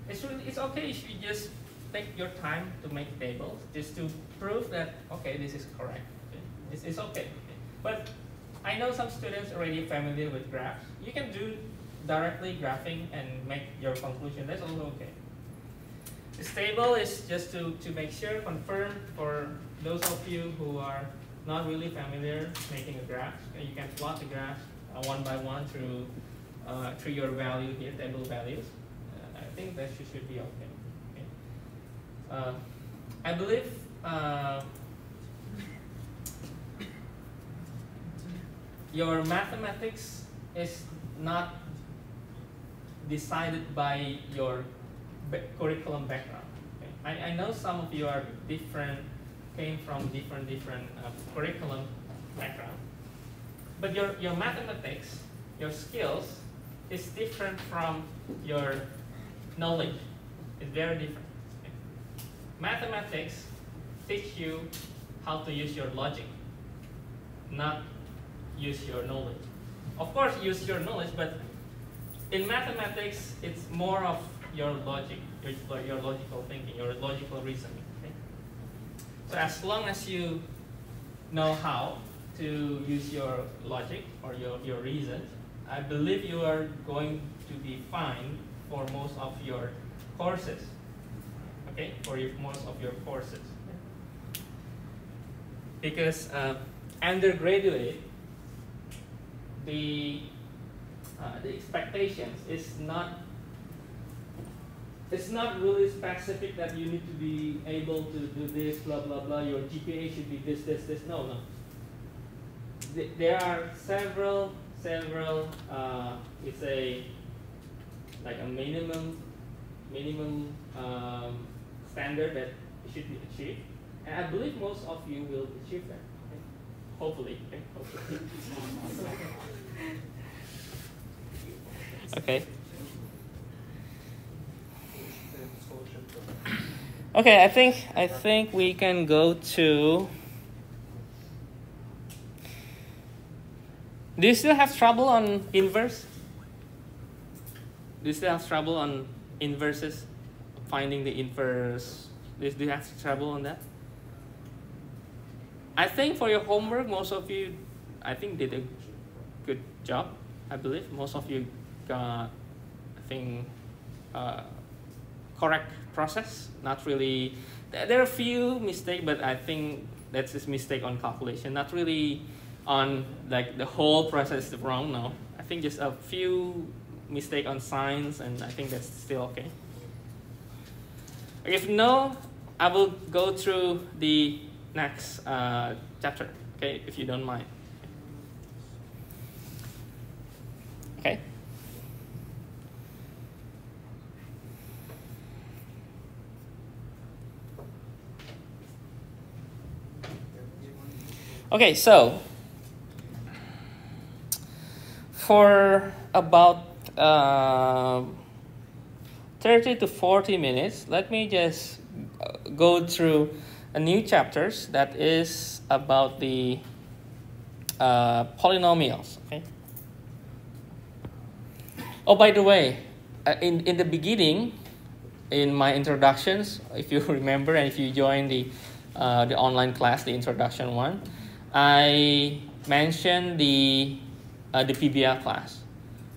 it's really, it's okay if you just take your time to make tables just to prove that, okay, this is correct. Okay? It's, it's okay. okay. But I know some students already familiar with graphs. You can do directly graphing and make your conclusion. That's also okay. This table is just to, to make sure, confirm for those of you who are not really familiar making a graph. You can plot the graph uh, one by one through, uh, through your value here, table values. Uh, I think that should, should be okay. Uh, I believe uh, your mathematics is not decided by your curriculum background. Okay? I, I know some of you are different, came from different different uh, curriculum background, but your your mathematics, your skills, is different from your knowledge. It's very different mathematics teach you how to use your logic, not use your knowledge. Of course, use your knowledge, but in mathematics, it's more of your logic, your, your logical thinking, your logical reasoning. So as long as you know how to use your logic or your, your reason, I believe you are going to be fine for most of your courses okay, for your, most of your courses. Because uh, undergraduate, the uh, the expectations is not it's not really specific that you need to be able to do this, blah blah blah. Your GPA should be this, this, this. No, no. There are several, several. Uh, it's a like a minimum, minimum um, standard that should be achieved. And I believe most of you will achieve that. Okay? Hopefully. Okay? Hopefully. okay. Okay, I think I think we can go to Do you still have trouble on inverse? Do you still have trouble on inverses? Finding the inverse. Do you have trouble on that? I think for your homework, most of you, I think, did a good job. I believe most of you got, I think, uh, correct process. Not really. There are a few mistakes, but I think that's just mistake on calculation. Not really on like the whole process is wrong. No, I think just a few mistake on signs, and I think that's still okay. If no, I will go through the next uh, chapter, okay, if you don't mind. Okay. Okay, so for about uh, 30 to 40 minutes, let me just uh, go through a new chapters that is about the uh, polynomials. Okay. Oh, by the way, uh, in in the beginning, in my introductions, if you remember, and if you join the uh, the online class, the introduction one, I mentioned the uh, the PBL class.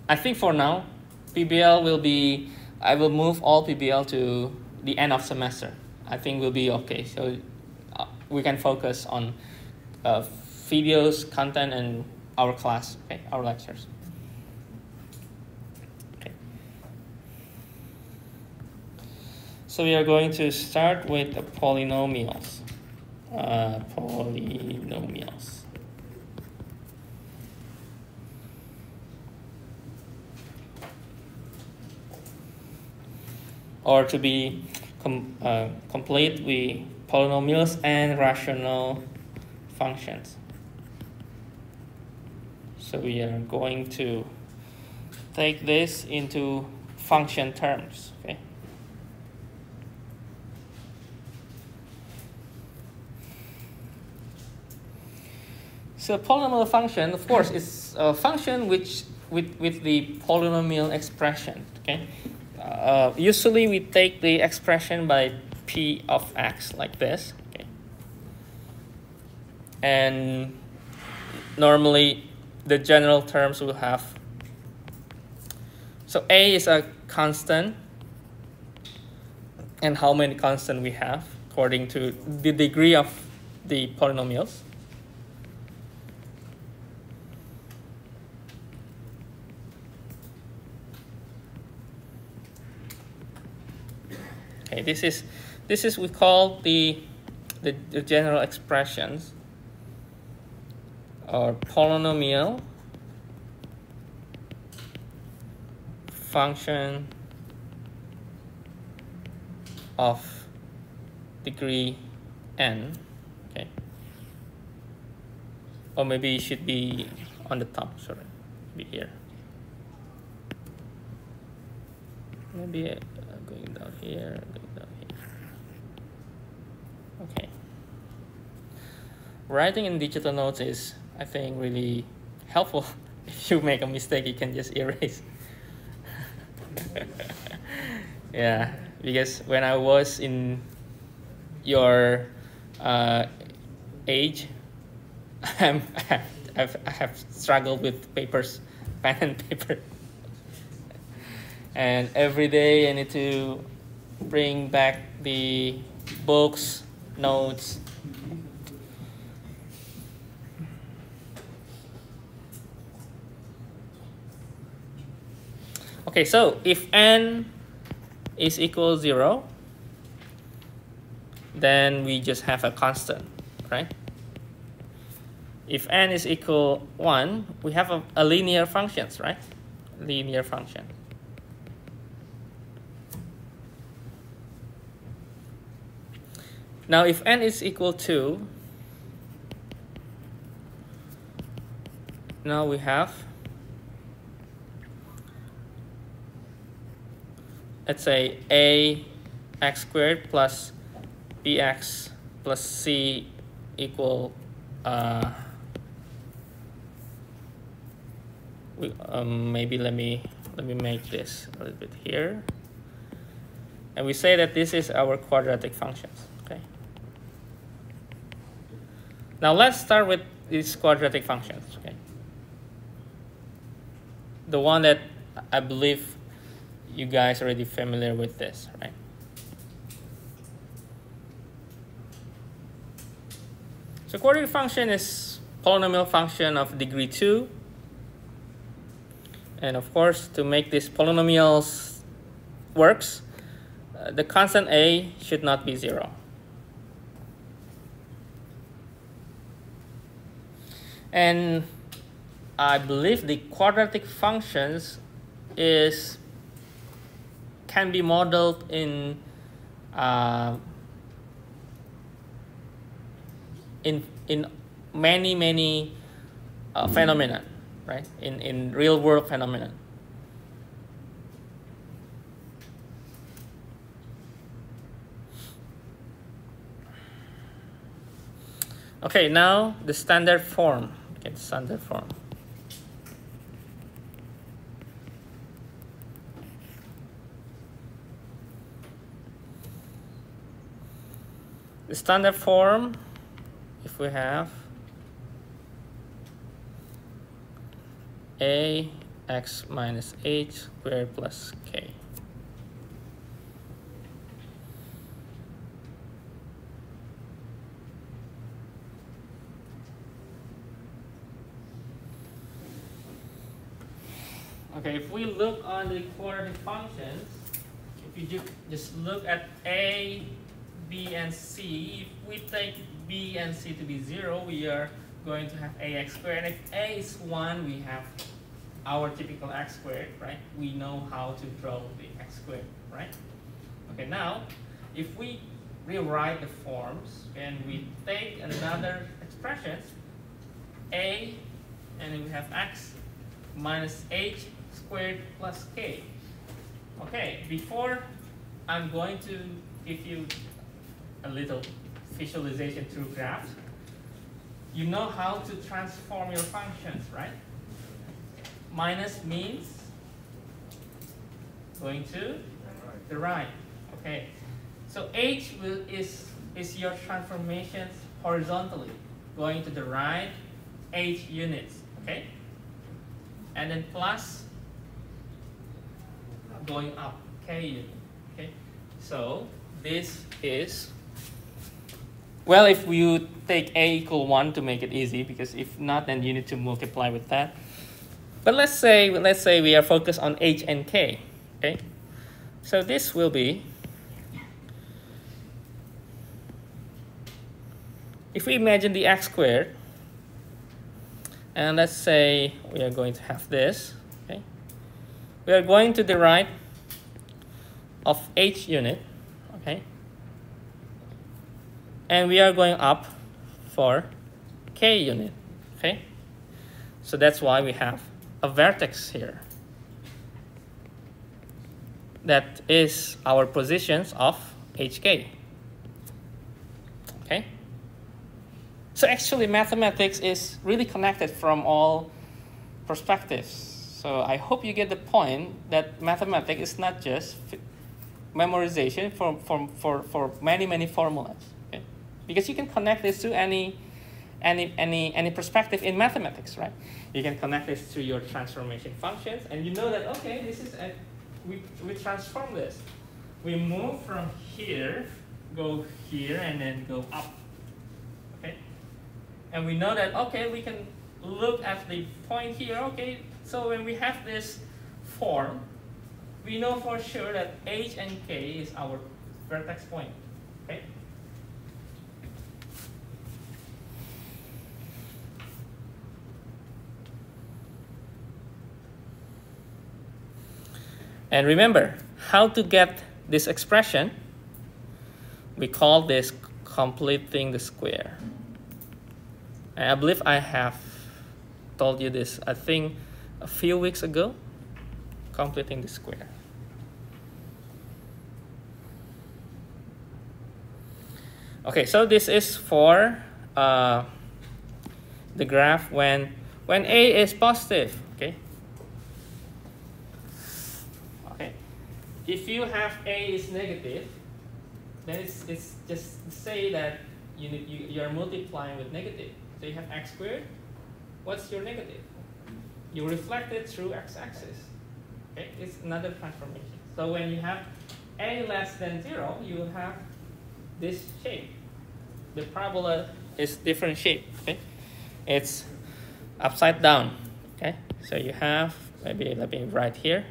I think for now, PBL will be. I will move all PBL to the end of semester. I think we'll be okay. So uh, we can focus on uh, videos, content, and our class, okay, our lectures. Okay. So we are going to start with the polynomials. Uh, polynomials. Or to be com uh, complete with polynomials and rational functions. So we are going to take this into function terms, okay? So polynomial function, of course, is a function which with, with the polynomial expression, okay? Uh, usually we take the expression by p of x like this. Okay. And normally the general terms will have, so a is a constant and how many constant we have according to the degree of the polynomials. Okay, this is this is we call the the, the general expressions or polynomial function of degree n okay? Or maybe it should be on the top sorry be here maybe uh, going down here Okay. Writing in digital notes is, I think, really helpful. If you make a mistake, you can just erase. yeah, because when I was in your uh, age, I'm, I've, I have struggled with papers, pen and paper. And every day I need to bring back the books notes. Okay, so if n is equal 0, then we just have a constant, right? If n is equal 1, we have a, a linear functions, right? Linear function. Now if n is equal to, now we have, let's say a x squared plus bx plus c equal uh, we, um, maybe let me let me make this a little bit here. And we say that this is our quadratic functions, okay? Now let's start with these quadratic functions, okay? The one that I believe you guys are already familiar with this, right? So quadratic function is polynomial function of degree 2. And of course, to make these polynomials works, uh, the constant a should not be 0. And I believe the quadratic functions is can be modeled in uh, in in many many uh, phenomena, right? In in real world phenomena. Okay, now the standard form. Okay, standard form. The standard form if we have a x minus h squared plus k. Okay, if we look on the quadratic functions, if you just look at a, b, and c, if we take b and c to be 0, we are going to have ax squared. And if a is 1, we have our typical x squared, right? We know how to draw the x squared, right? Okay, now, if we rewrite the forms and we take another expression, a, and we have x minus h squared plus k. Okay, before I'm going to give you a little visualization through graphs, you know how to transform your functions, right? Minus means going to the right. Okay. So h will, is, is your transformations horizontally, going to the right, h units, okay? And then plus going up, k okay? So this is well, if you take a equal 1 to make it easy, because if not, then you need to multiply with that. But let's say, let's say we are focused on h and k, okay? So this will be, if we imagine the x squared, and let's say we are going to have this, okay? We are going to right of h unit, okay? and we are going up for k unit, okay? So that's why we have a vertex here. That is our positions of hk, okay? So actually mathematics is really connected from all perspectives. So I hope you get the point that mathematics is not just memorization for, for, for, for many, many formulas Okay? because you can connect this to any any any any perspective in mathematics, right? You can connect this to your transformation functions, and you know that okay, this is a we we transform this. We move from here, go here, and then go up. Okay, and we know that okay, we can look at the point here. Okay, so when we have this form, we know for sure that h and k is our vertex point. Okay. And remember, how to get this expression, we call this completing the square. And I believe I have told you this, I think a few weeks ago, completing the square. Okay, so this is for uh, the graph when when A is positive. Okay. Okay. If you have A is negative, then it's it's just say that you you you are multiplying with negative. So you have x squared. What's your negative? You reflect it through x-axis. Okay, it's another transformation. So when you have a less than zero, you have this shape. The parabola is different shape. Okay, it's upside down. Okay, so you have maybe let me write here.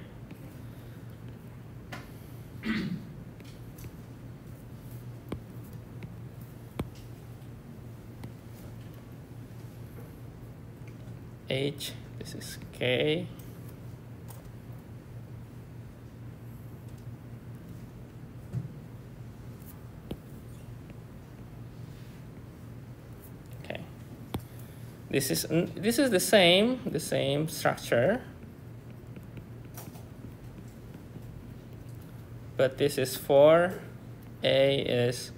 H, this is K. Okay. This is this is the same the same structure. But this is for A is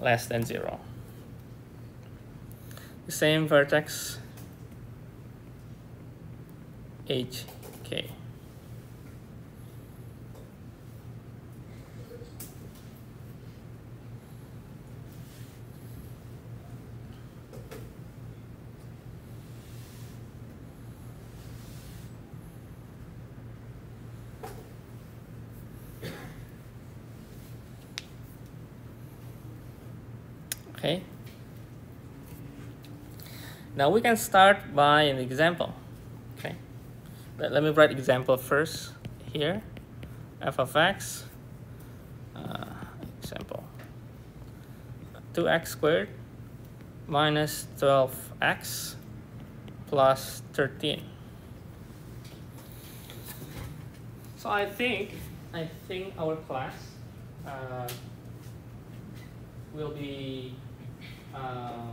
less than zero. The same vertex HK. Okay. Now we can start by an example. Okay. Let, let me write example first here. f of x, uh, example, 2x squared minus 12x plus 13. So I think, I think our class uh, will be uh,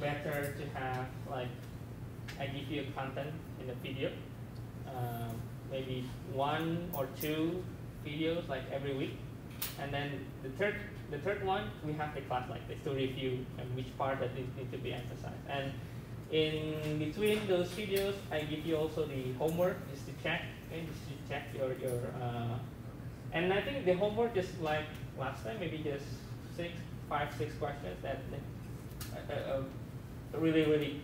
better to have like I give you content in the video, uh, maybe one or two videos like every week, and then the third the third one we have the class like this to review and which part that needs need to be emphasized. And in between those videos, I give you also the homework just to check, okay, just to check your your. Uh, and I think the homework just like last time, maybe just six, five, six questions that uh, uh, really, really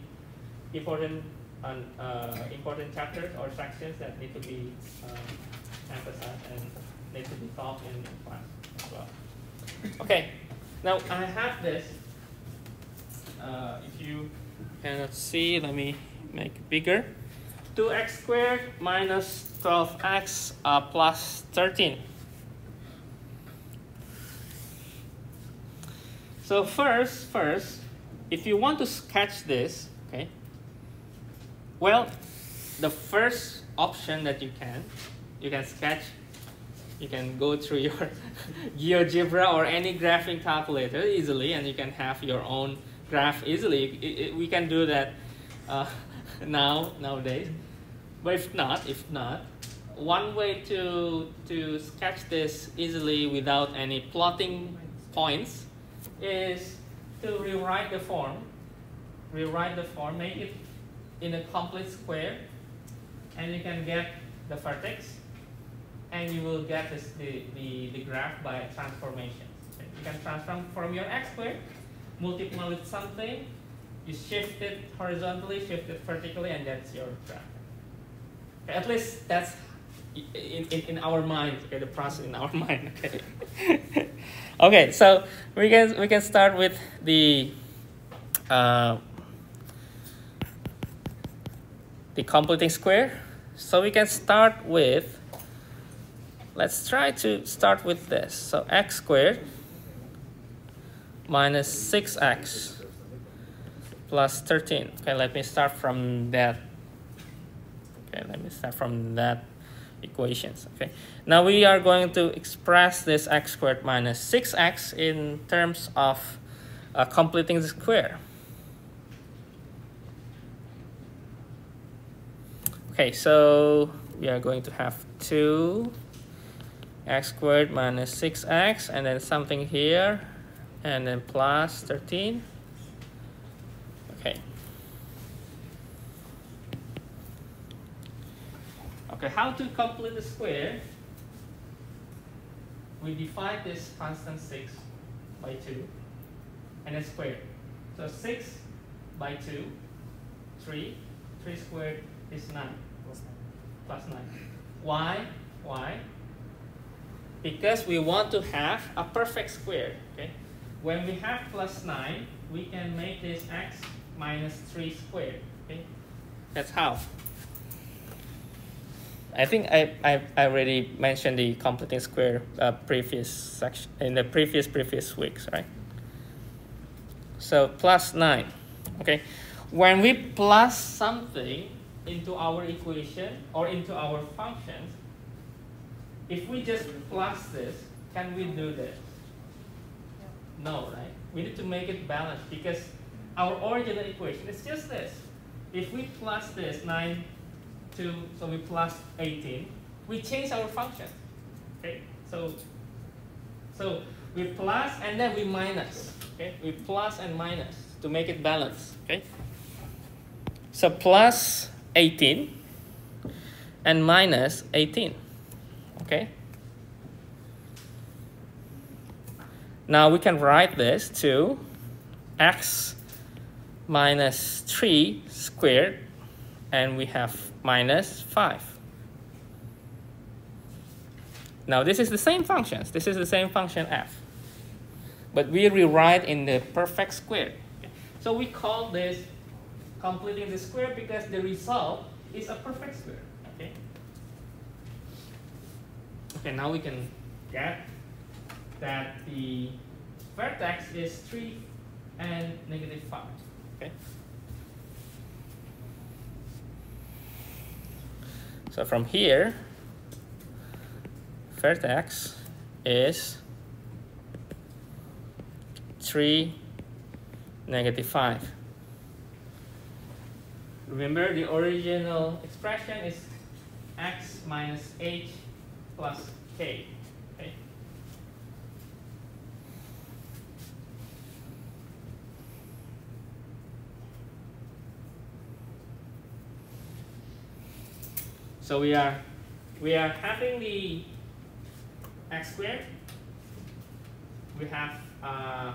important on uh, important chapters or sections that need to be uh, emphasized and need to be taught in class as well. Okay, now I have this. Uh, if you cannot see, let me make it bigger. 2x squared minus 12x uh, plus 13. So first, first, if you want to sketch this, okay, well, the first option that you can, you can sketch, you can go through your GeoGebra or any graphing calculator easily, and you can have your own graph easily. It, it, we can do that uh, now nowadays. But if not, if not, one way to to sketch this easily without any plotting points is to rewrite the form. Rewrite the form, make it in a complete square, and you can get the vertex, and you will get this, the, the, the graph by transformation. You can transform from your x squared, multiply with something, you shift it horizontally, shift it vertically, and that's your graph. Okay, at least that's in, in, in our mind, okay, the process in our mind, okay. okay, so we can we can start with the uh, the completing square. So we can start with let's try to start with this. So x squared minus 6x plus 13. Okay, let me start from that. Okay, let me start from that equations. Okay, now we are going to express this x squared minus 6x in terms of uh, completing the square. Okay, so we are going to have 2 x squared minus 6x and then something here and then plus 13. Okay. Okay, how to complete the square? we divide this constant 6 by 2 and then square. So 6 by 2, 3. 3 squared is 9 plus 9. Why? Why? Because we want to have a perfect square. Okay? When we have plus 9, we can make this x minus 3 squared. Okay? That's how. I think I, I, I already mentioned the completing square uh, previous section in the previous previous weeks, right? So plus 9. Okay? When we plus something into our equation or into our functions, if we just plus this, can we do this? No, right? We need to make it balanced because our original equation is just this. If we plus this, 9, 2, so we plus 18, we change our function. Okay? So, so we plus and then we minus. Okay? We plus and minus to make it balance. Okay? So plus 18 and minus 18. Okay? Now we can write this to x minus 3 squared and we have minus 5. Now this is the same functions. This is the same function f. But we rewrite in the perfect square. So we call this completing the square because the result is a perfect square. Okay. Okay, now we can get that the vertex is 3 and negative 5. Okay. So from here, vertex is 3, negative 5. Remember the original expression is x minus h plus k. Okay? So we are we are having the x squared. We have uh,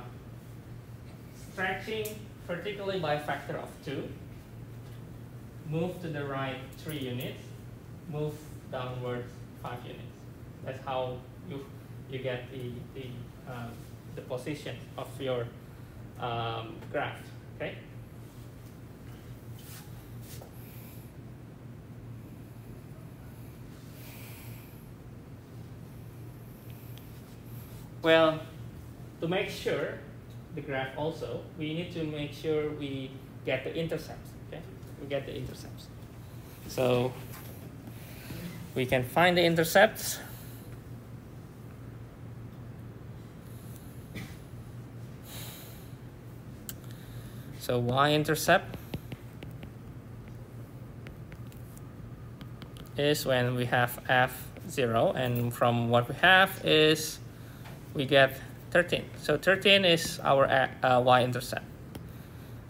stretching vertically by a factor of 2. Move to the right 3 units. Move downwards 5 units. That's how you you get the the, uh, the position of your um, graph. Okay. Well, to make sure the graph also, we need to make sure we get the intercepts. Okay, we get the intercepts. So we can find the intercepts. So y-intercept is when we have f0 and from what we have is we get 13. So 13 is our uh, y-intercept.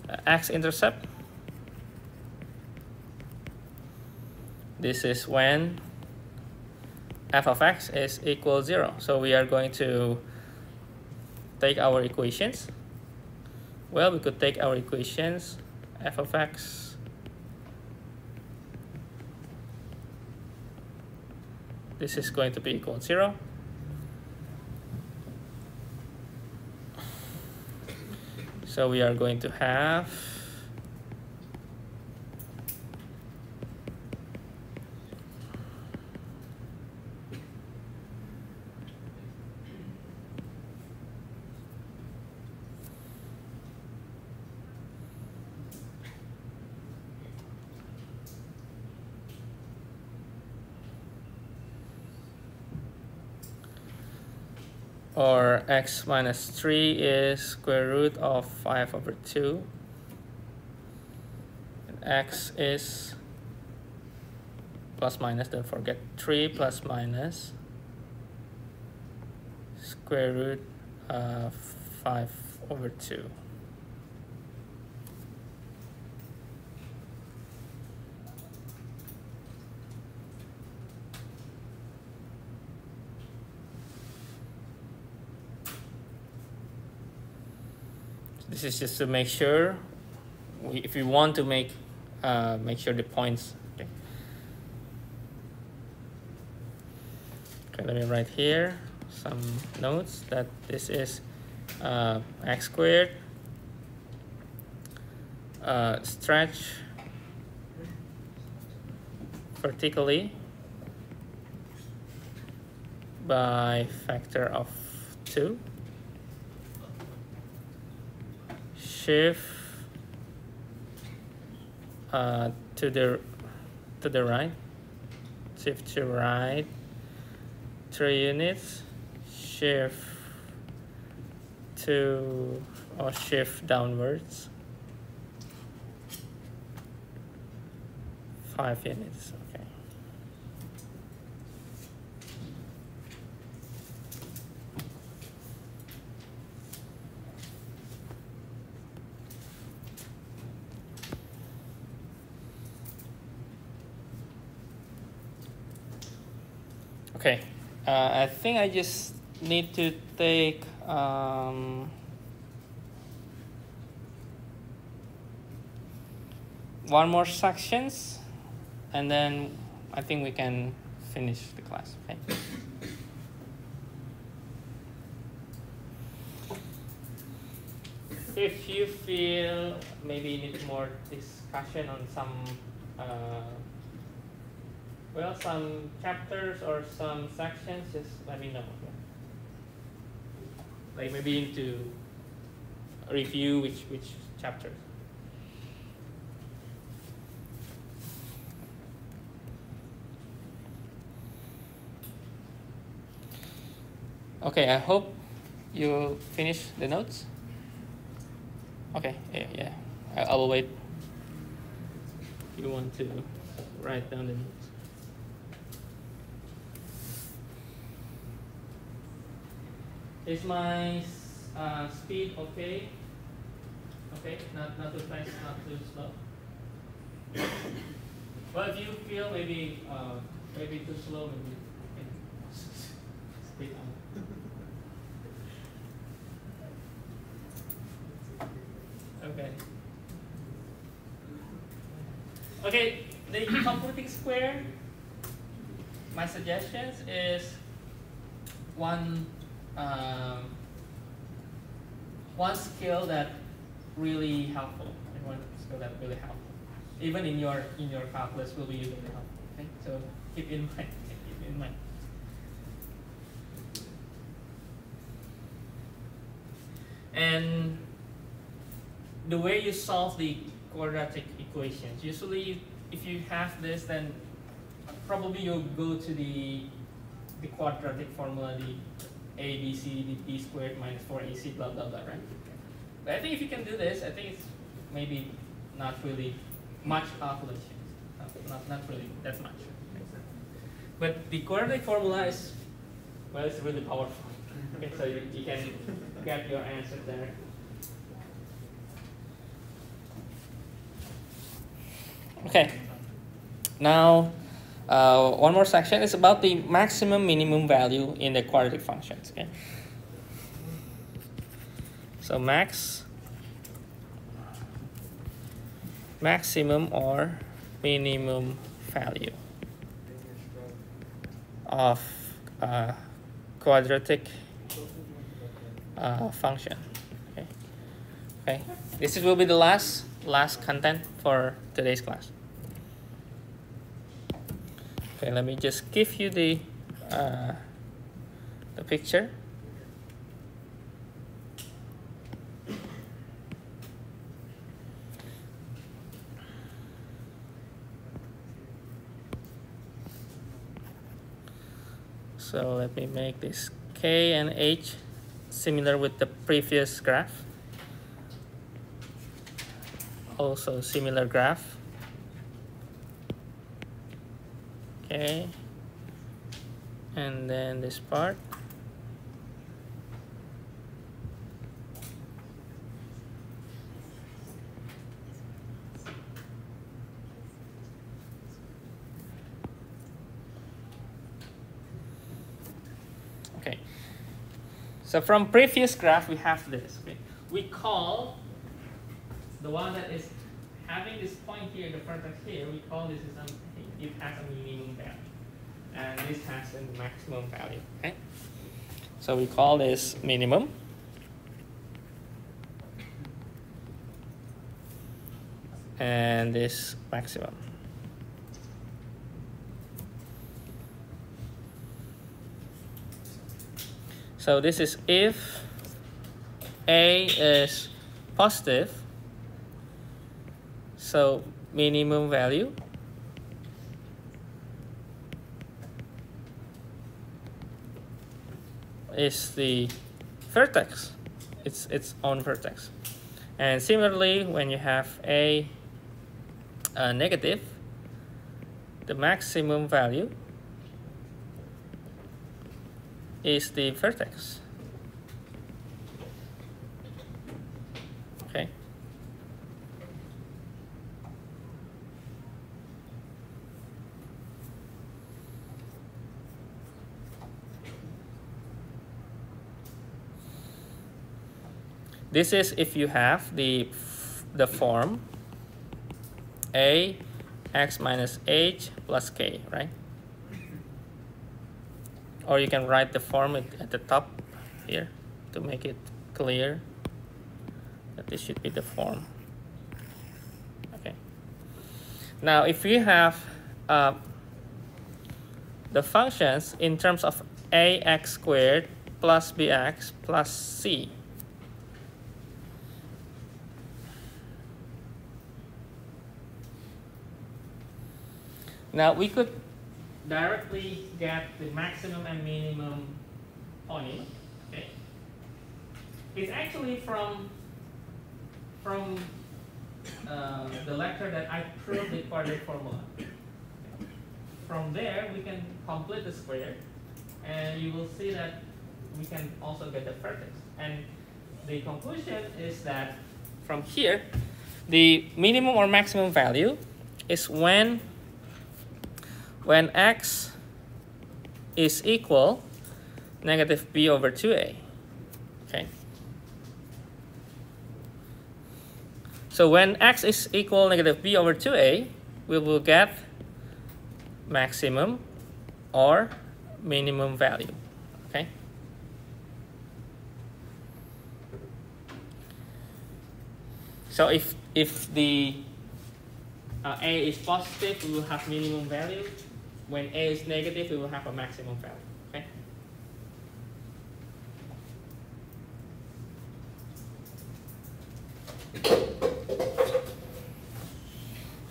Uh, x-intercept, this is when f of x is equal 0. So we are going to take our equations. Well, we could take our equations f of x this is going to be equal to 0 So we are going to have or x minus 3 is square root of 5 over 2 and x is plus minus don't forget 3 plus minus square root of 5 over 2 this is just to make sure we, if we want to make uh, make sure the points okay. okay let me write here some notes that this is uh, x squared uh, stretch vertically by factor of 2 shift uh, to the to the right. Shift to right. 3 units. Shift to or shift downwards. 5 units okay Okay, uh, I think I just need to take um, one more sections, and then I think we can finish the class. Okay. If you feel maybe you need more discussion on some. Uh, well, some chapters or some sections, just let me know. Like maybe into review which which chapters. Okay, I hope you finish the notes. Okay, yeah, yeah. I, I will wait. You want to write down the notes. Is my uh, speed okay? Okay, not not too fast, not too slow. well, if you feel maybe uh, maybe too slow, maybe you can speed up. Okay. Okay, the completing square. My suggestions is one um, one skill that really helpful and one skill that really helpful even in your in your calculus will be really helpful okay? So keep in mind keep in mind. And the way you solve the quadratic equations usually if you have this then probably you'll go to the the quadratic formula the a, B, C, D, B squared minus 4AC, blah, blah, blah, right? But I think if you can do this, I think it's maybe not really much calculation. Not, not, not really that much. But the quadratic formula is, well, it's really powerful. Okay, so you, you can get your answer there. Okay, now uh, one more section is about the maximum minimum value in the quadratic functions. Okay. So max, maximum or minimum value of quadratic uh, function. Okay. Okay. This is will be the last last content for today's class. Okay, let me just give you the uh, the picture. So let me make this K and H similar with the previous graph. Also similar graph. Okay and then this part. Okay. So from previous graph we have this okay? We call the one that is having this point here, the vertex here, we call this is it has a minimum value. And this has a maximum value. Okay? So we call this minimum. And this maximum. So this is if A is positive, so minimum value is the vertex, it's its own vertex. And similarly, when you have a, a negative, the maximum value is the vertex. Okay. This is if you have the the form a x minus h plus k, right? or you can write the form at the top here to make it clear that this should be the form okay now if we have uh, the functions in terms of ax squared plus bx plus c now we could directly get the maximum and minimum point. Okay. It's actually from from uh, the lecture that I proved the quadratic formula. From there, we can complete the square, and you will see that we can also get the vertex. And the conclusion is that from here, the minimum or maximum value is when when x is equal negative b over 2a. Okay. So when x is equal negative b over 2a, we will get maximum or minimum value. Okay. So if if the uh, a is positive, we will have minimum value when A is negative, we will have a maximum value. Okay?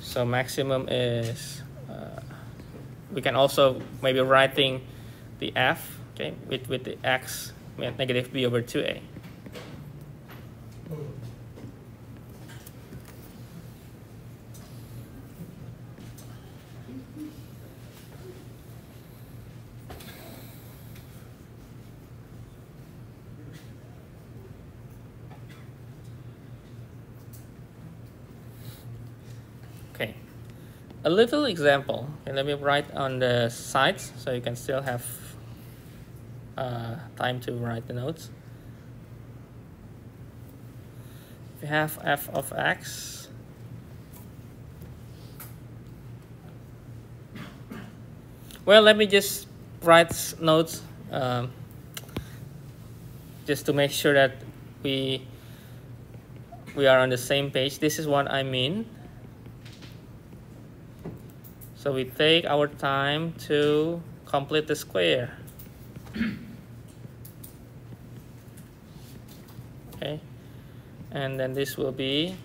So maximum is, uh, we can also maybe writing the f, okay, with, with the x negative b over 2a. A little example. Okay, let me write on the sides so you can still have uh, time to write the notes. If you have f of x, well, let me just write notes um, just to make sure that we we are on the same page. This is what I mean. So we take our time to complete the square. okay, and then this will be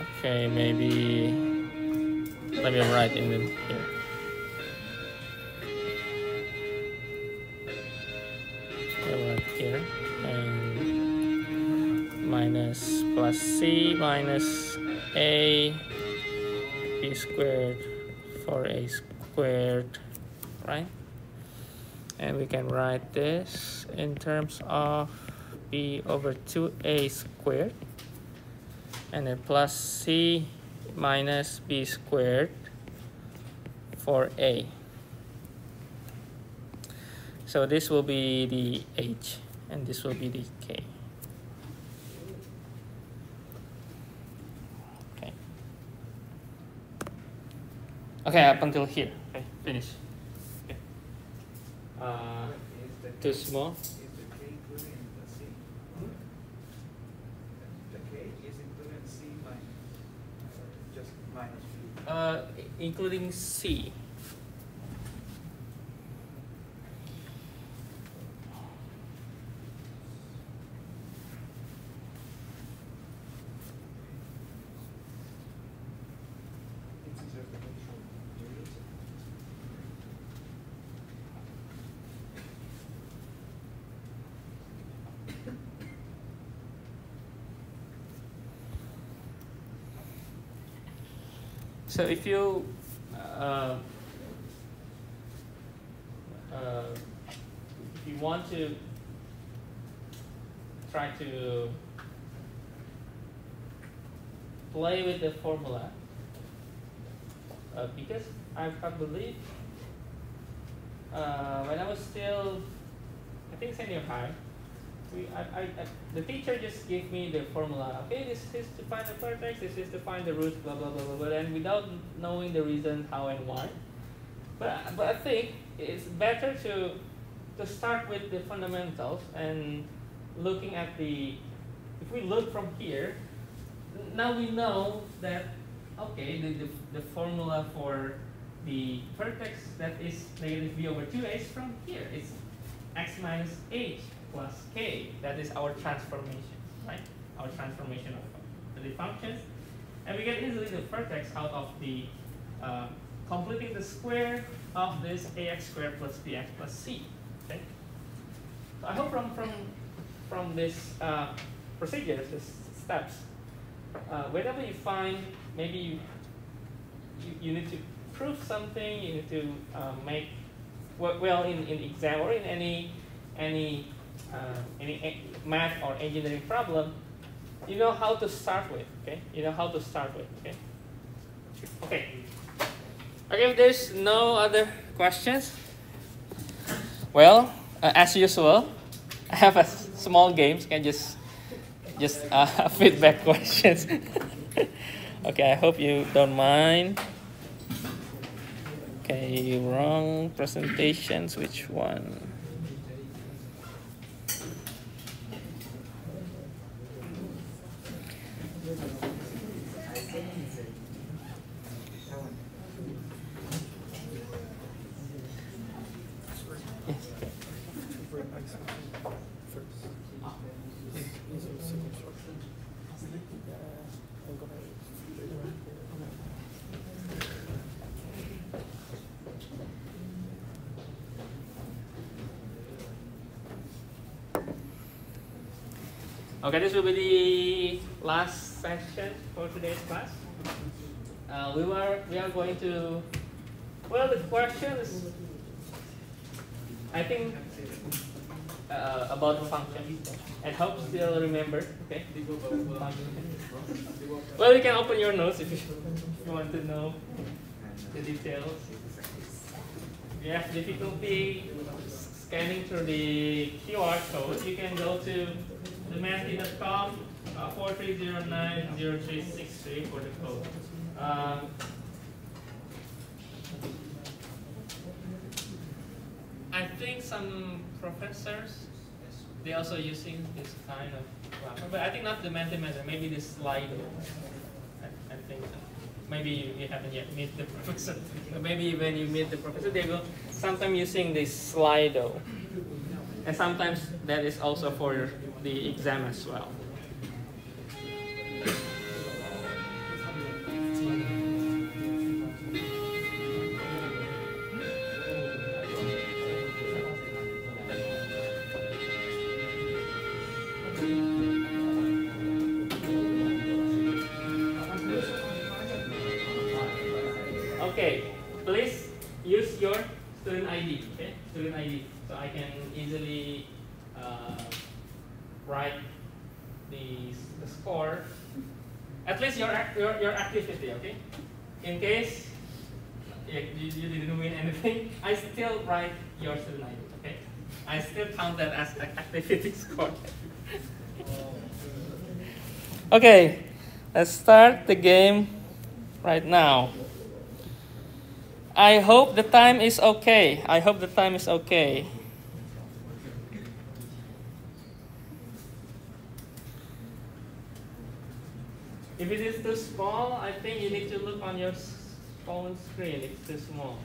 okay maybe let me write in here plus c minus a b squared 4a squared, right? And we can write this in terms of b over 2a squared. and then plus c minus b squared for a. So this will be the h and this will be the k. Okay. Okay, up until here. Okay, finish. Okay. Uh, too small. Is including K included in the C? The K is included in C minus, or just minus B? Uh, including C. It's easier to control. So if you uh, uh, if you want to try to play with the formula, uh, because I, I believe uh, when I was still, I think senior high, we, I, I, I, the teacher just gave me the formula. Okay, this is to find the vertex, this is to find the root, blah blah blah blah blah, and without knowing the reason how and why. But but I think it's better to to start with the fundamentals and looking at the. If we look from here, now we know that okay, the, the, the formula for the vertex that is negative b over 2 is from here. It's x minus h plus k. That is our transformation, right? Our transformation of the functions. And we get easily the vertex out of the uh, completing the square of this ax squared plus bx plus c. Okay. So I hope from from from this uh, procedure, this steps, uh, whenever you find maybe you, you, you need to prove something, you need to uh, make well, in, in exam or in any any uh, any e- math or engineering problem, you know how to start with. Okay, you know how to start with. Okay. Okay. Okay. If there's no other questions, well, uh, as usual, I have a small game. Can just just uh, feedback questions. okay, I hope you don't mind. Okay, wrong presentations. Which one? That one. Okay, this will be the last session for today's class. Uh, we were we are going to well the questions I think uh, about the function and hope still remember. Okay. Well, you can open your notes if you, if you want to know the details. If you have difficulty scanning through the QR code, you can go to the menti.com uh, 43090363 for the code. Um, I think some professors they also using this kind of platform, but I think not the Mentimeter, maybe the Slido. I, I think. Maybe you, you haven't yet met the professor. But maybe when you meet the professor, they will sometimes using this Slido. And sometimes that is also for the exam as well. Write yours to okay? I still count that as activity score. okay, let's start the game right now. I hope the time is okay. I hope the time is okay. If it is too small, I think you need to look on your phone screen. It's too small.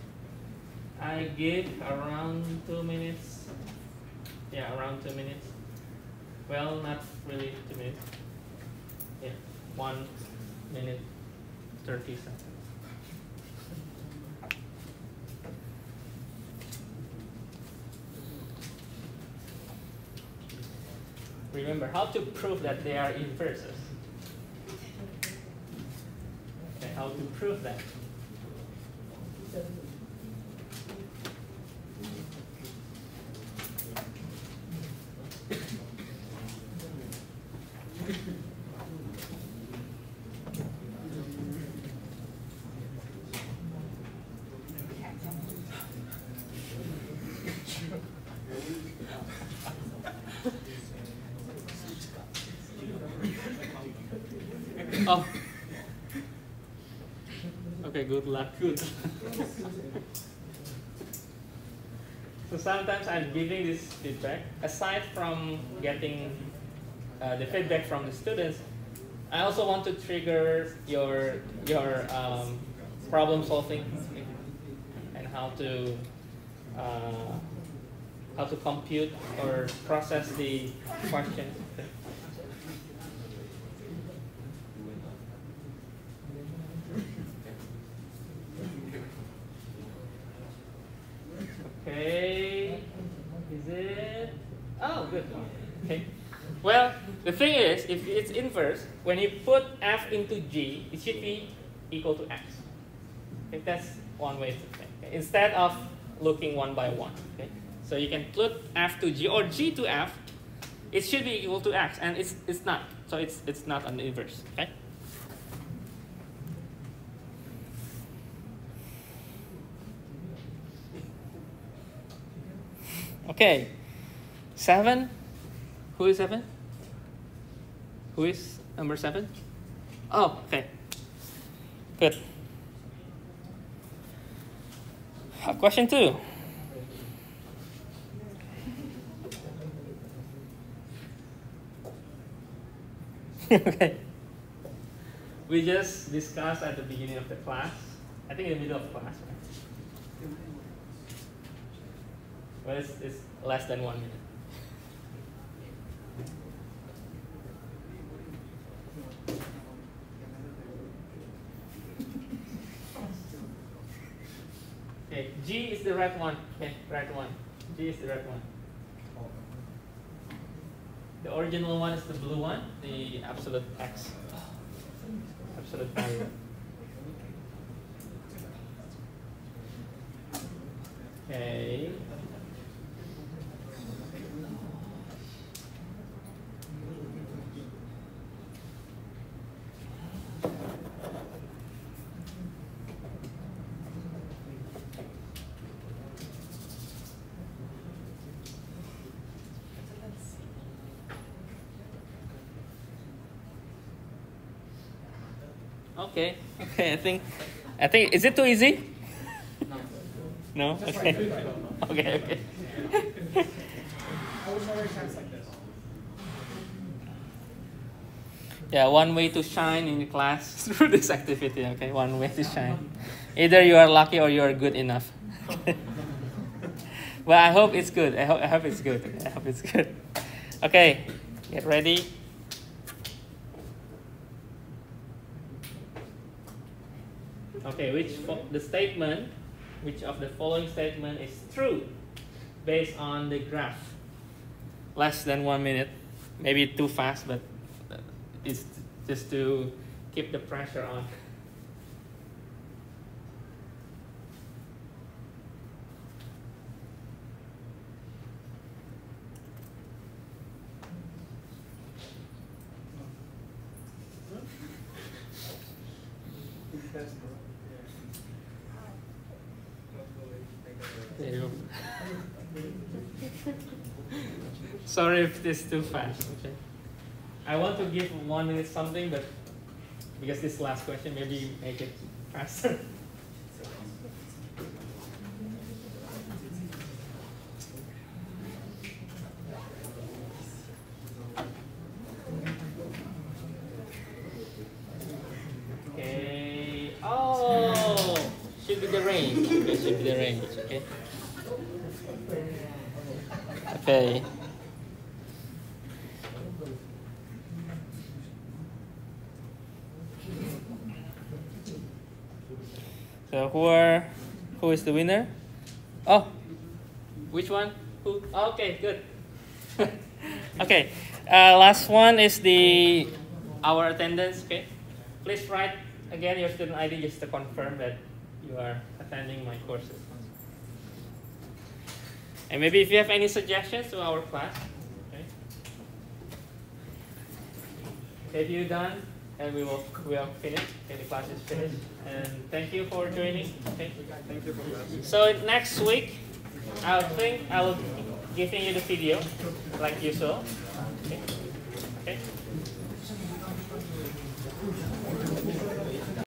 I give around two minutes. Yeah, around two minutes. Well, not really two minutes. Yeah, one minute, 30 seconds. Remember how to prove that they are inverses. Okay, how to prove that. Oh. Okay, good so sometimes I'm giving this feedback. Aside from getting uh, the feedback from the students, I also want to trigger your your um, problem solving and how to uh, how to compute or process the questions. Okay. Is it? Oh, good. Okay. Well, the thing is, if it's inverse, when you put f into g, it should be equal to x. Okay, that's one way to think. Okay? Instead of looking one by one. Okay? So you can put f to g or g to f, it should be equal to x, and it's, it's not. So it's, it's not an inverse. Okay? Okay. Seven. Who is seven? Who is number seven? Oh, okay. Good. Question two. okay. We just discussed at the beginning of the class, I think in the middle of class, right? Well, it's, it's less than one minute. Okay, G is the right one. Okay, right one. G is the right one. The original one is the blue one, the absolute X. Absolute value. Okay. Okay. Okay. I think. I think. Is it too easy? No. No. Okay. Okay. Okay. Yeah, one way to shine in class through this activity. Okay, one way to shine. Either you are lucky or you are good enough. well, I hope it's good. I hope, I hope it's good. I hope it's good. Okay, get ready. Okay, which the statement, which of the following statement is true based on the graph? Less than one minute, maybe too fast, but uh, it's just to keep the pressure on. test, bro. There you go. Sorry if this is too fast. Okay. I want to give one minute something, but because this last question, maybe make it faster. Okay. Oh, should be the range. Okay, should be the range. Okay. Okay. So who are who is the winner? Oh, which one? Who? Oh, okay, good. okay, uh, last one is the our attendance. Okay, please write again your student ID just to confirm that you are attending my courses. And maybe if you have any suggestions to our class, okay. If you're done, and we will we are finished. Okay, the class is finished. And thank you for joining. Okay. Thank you for class. So next week, I think I will giving you the video like usual. Okay. Okay.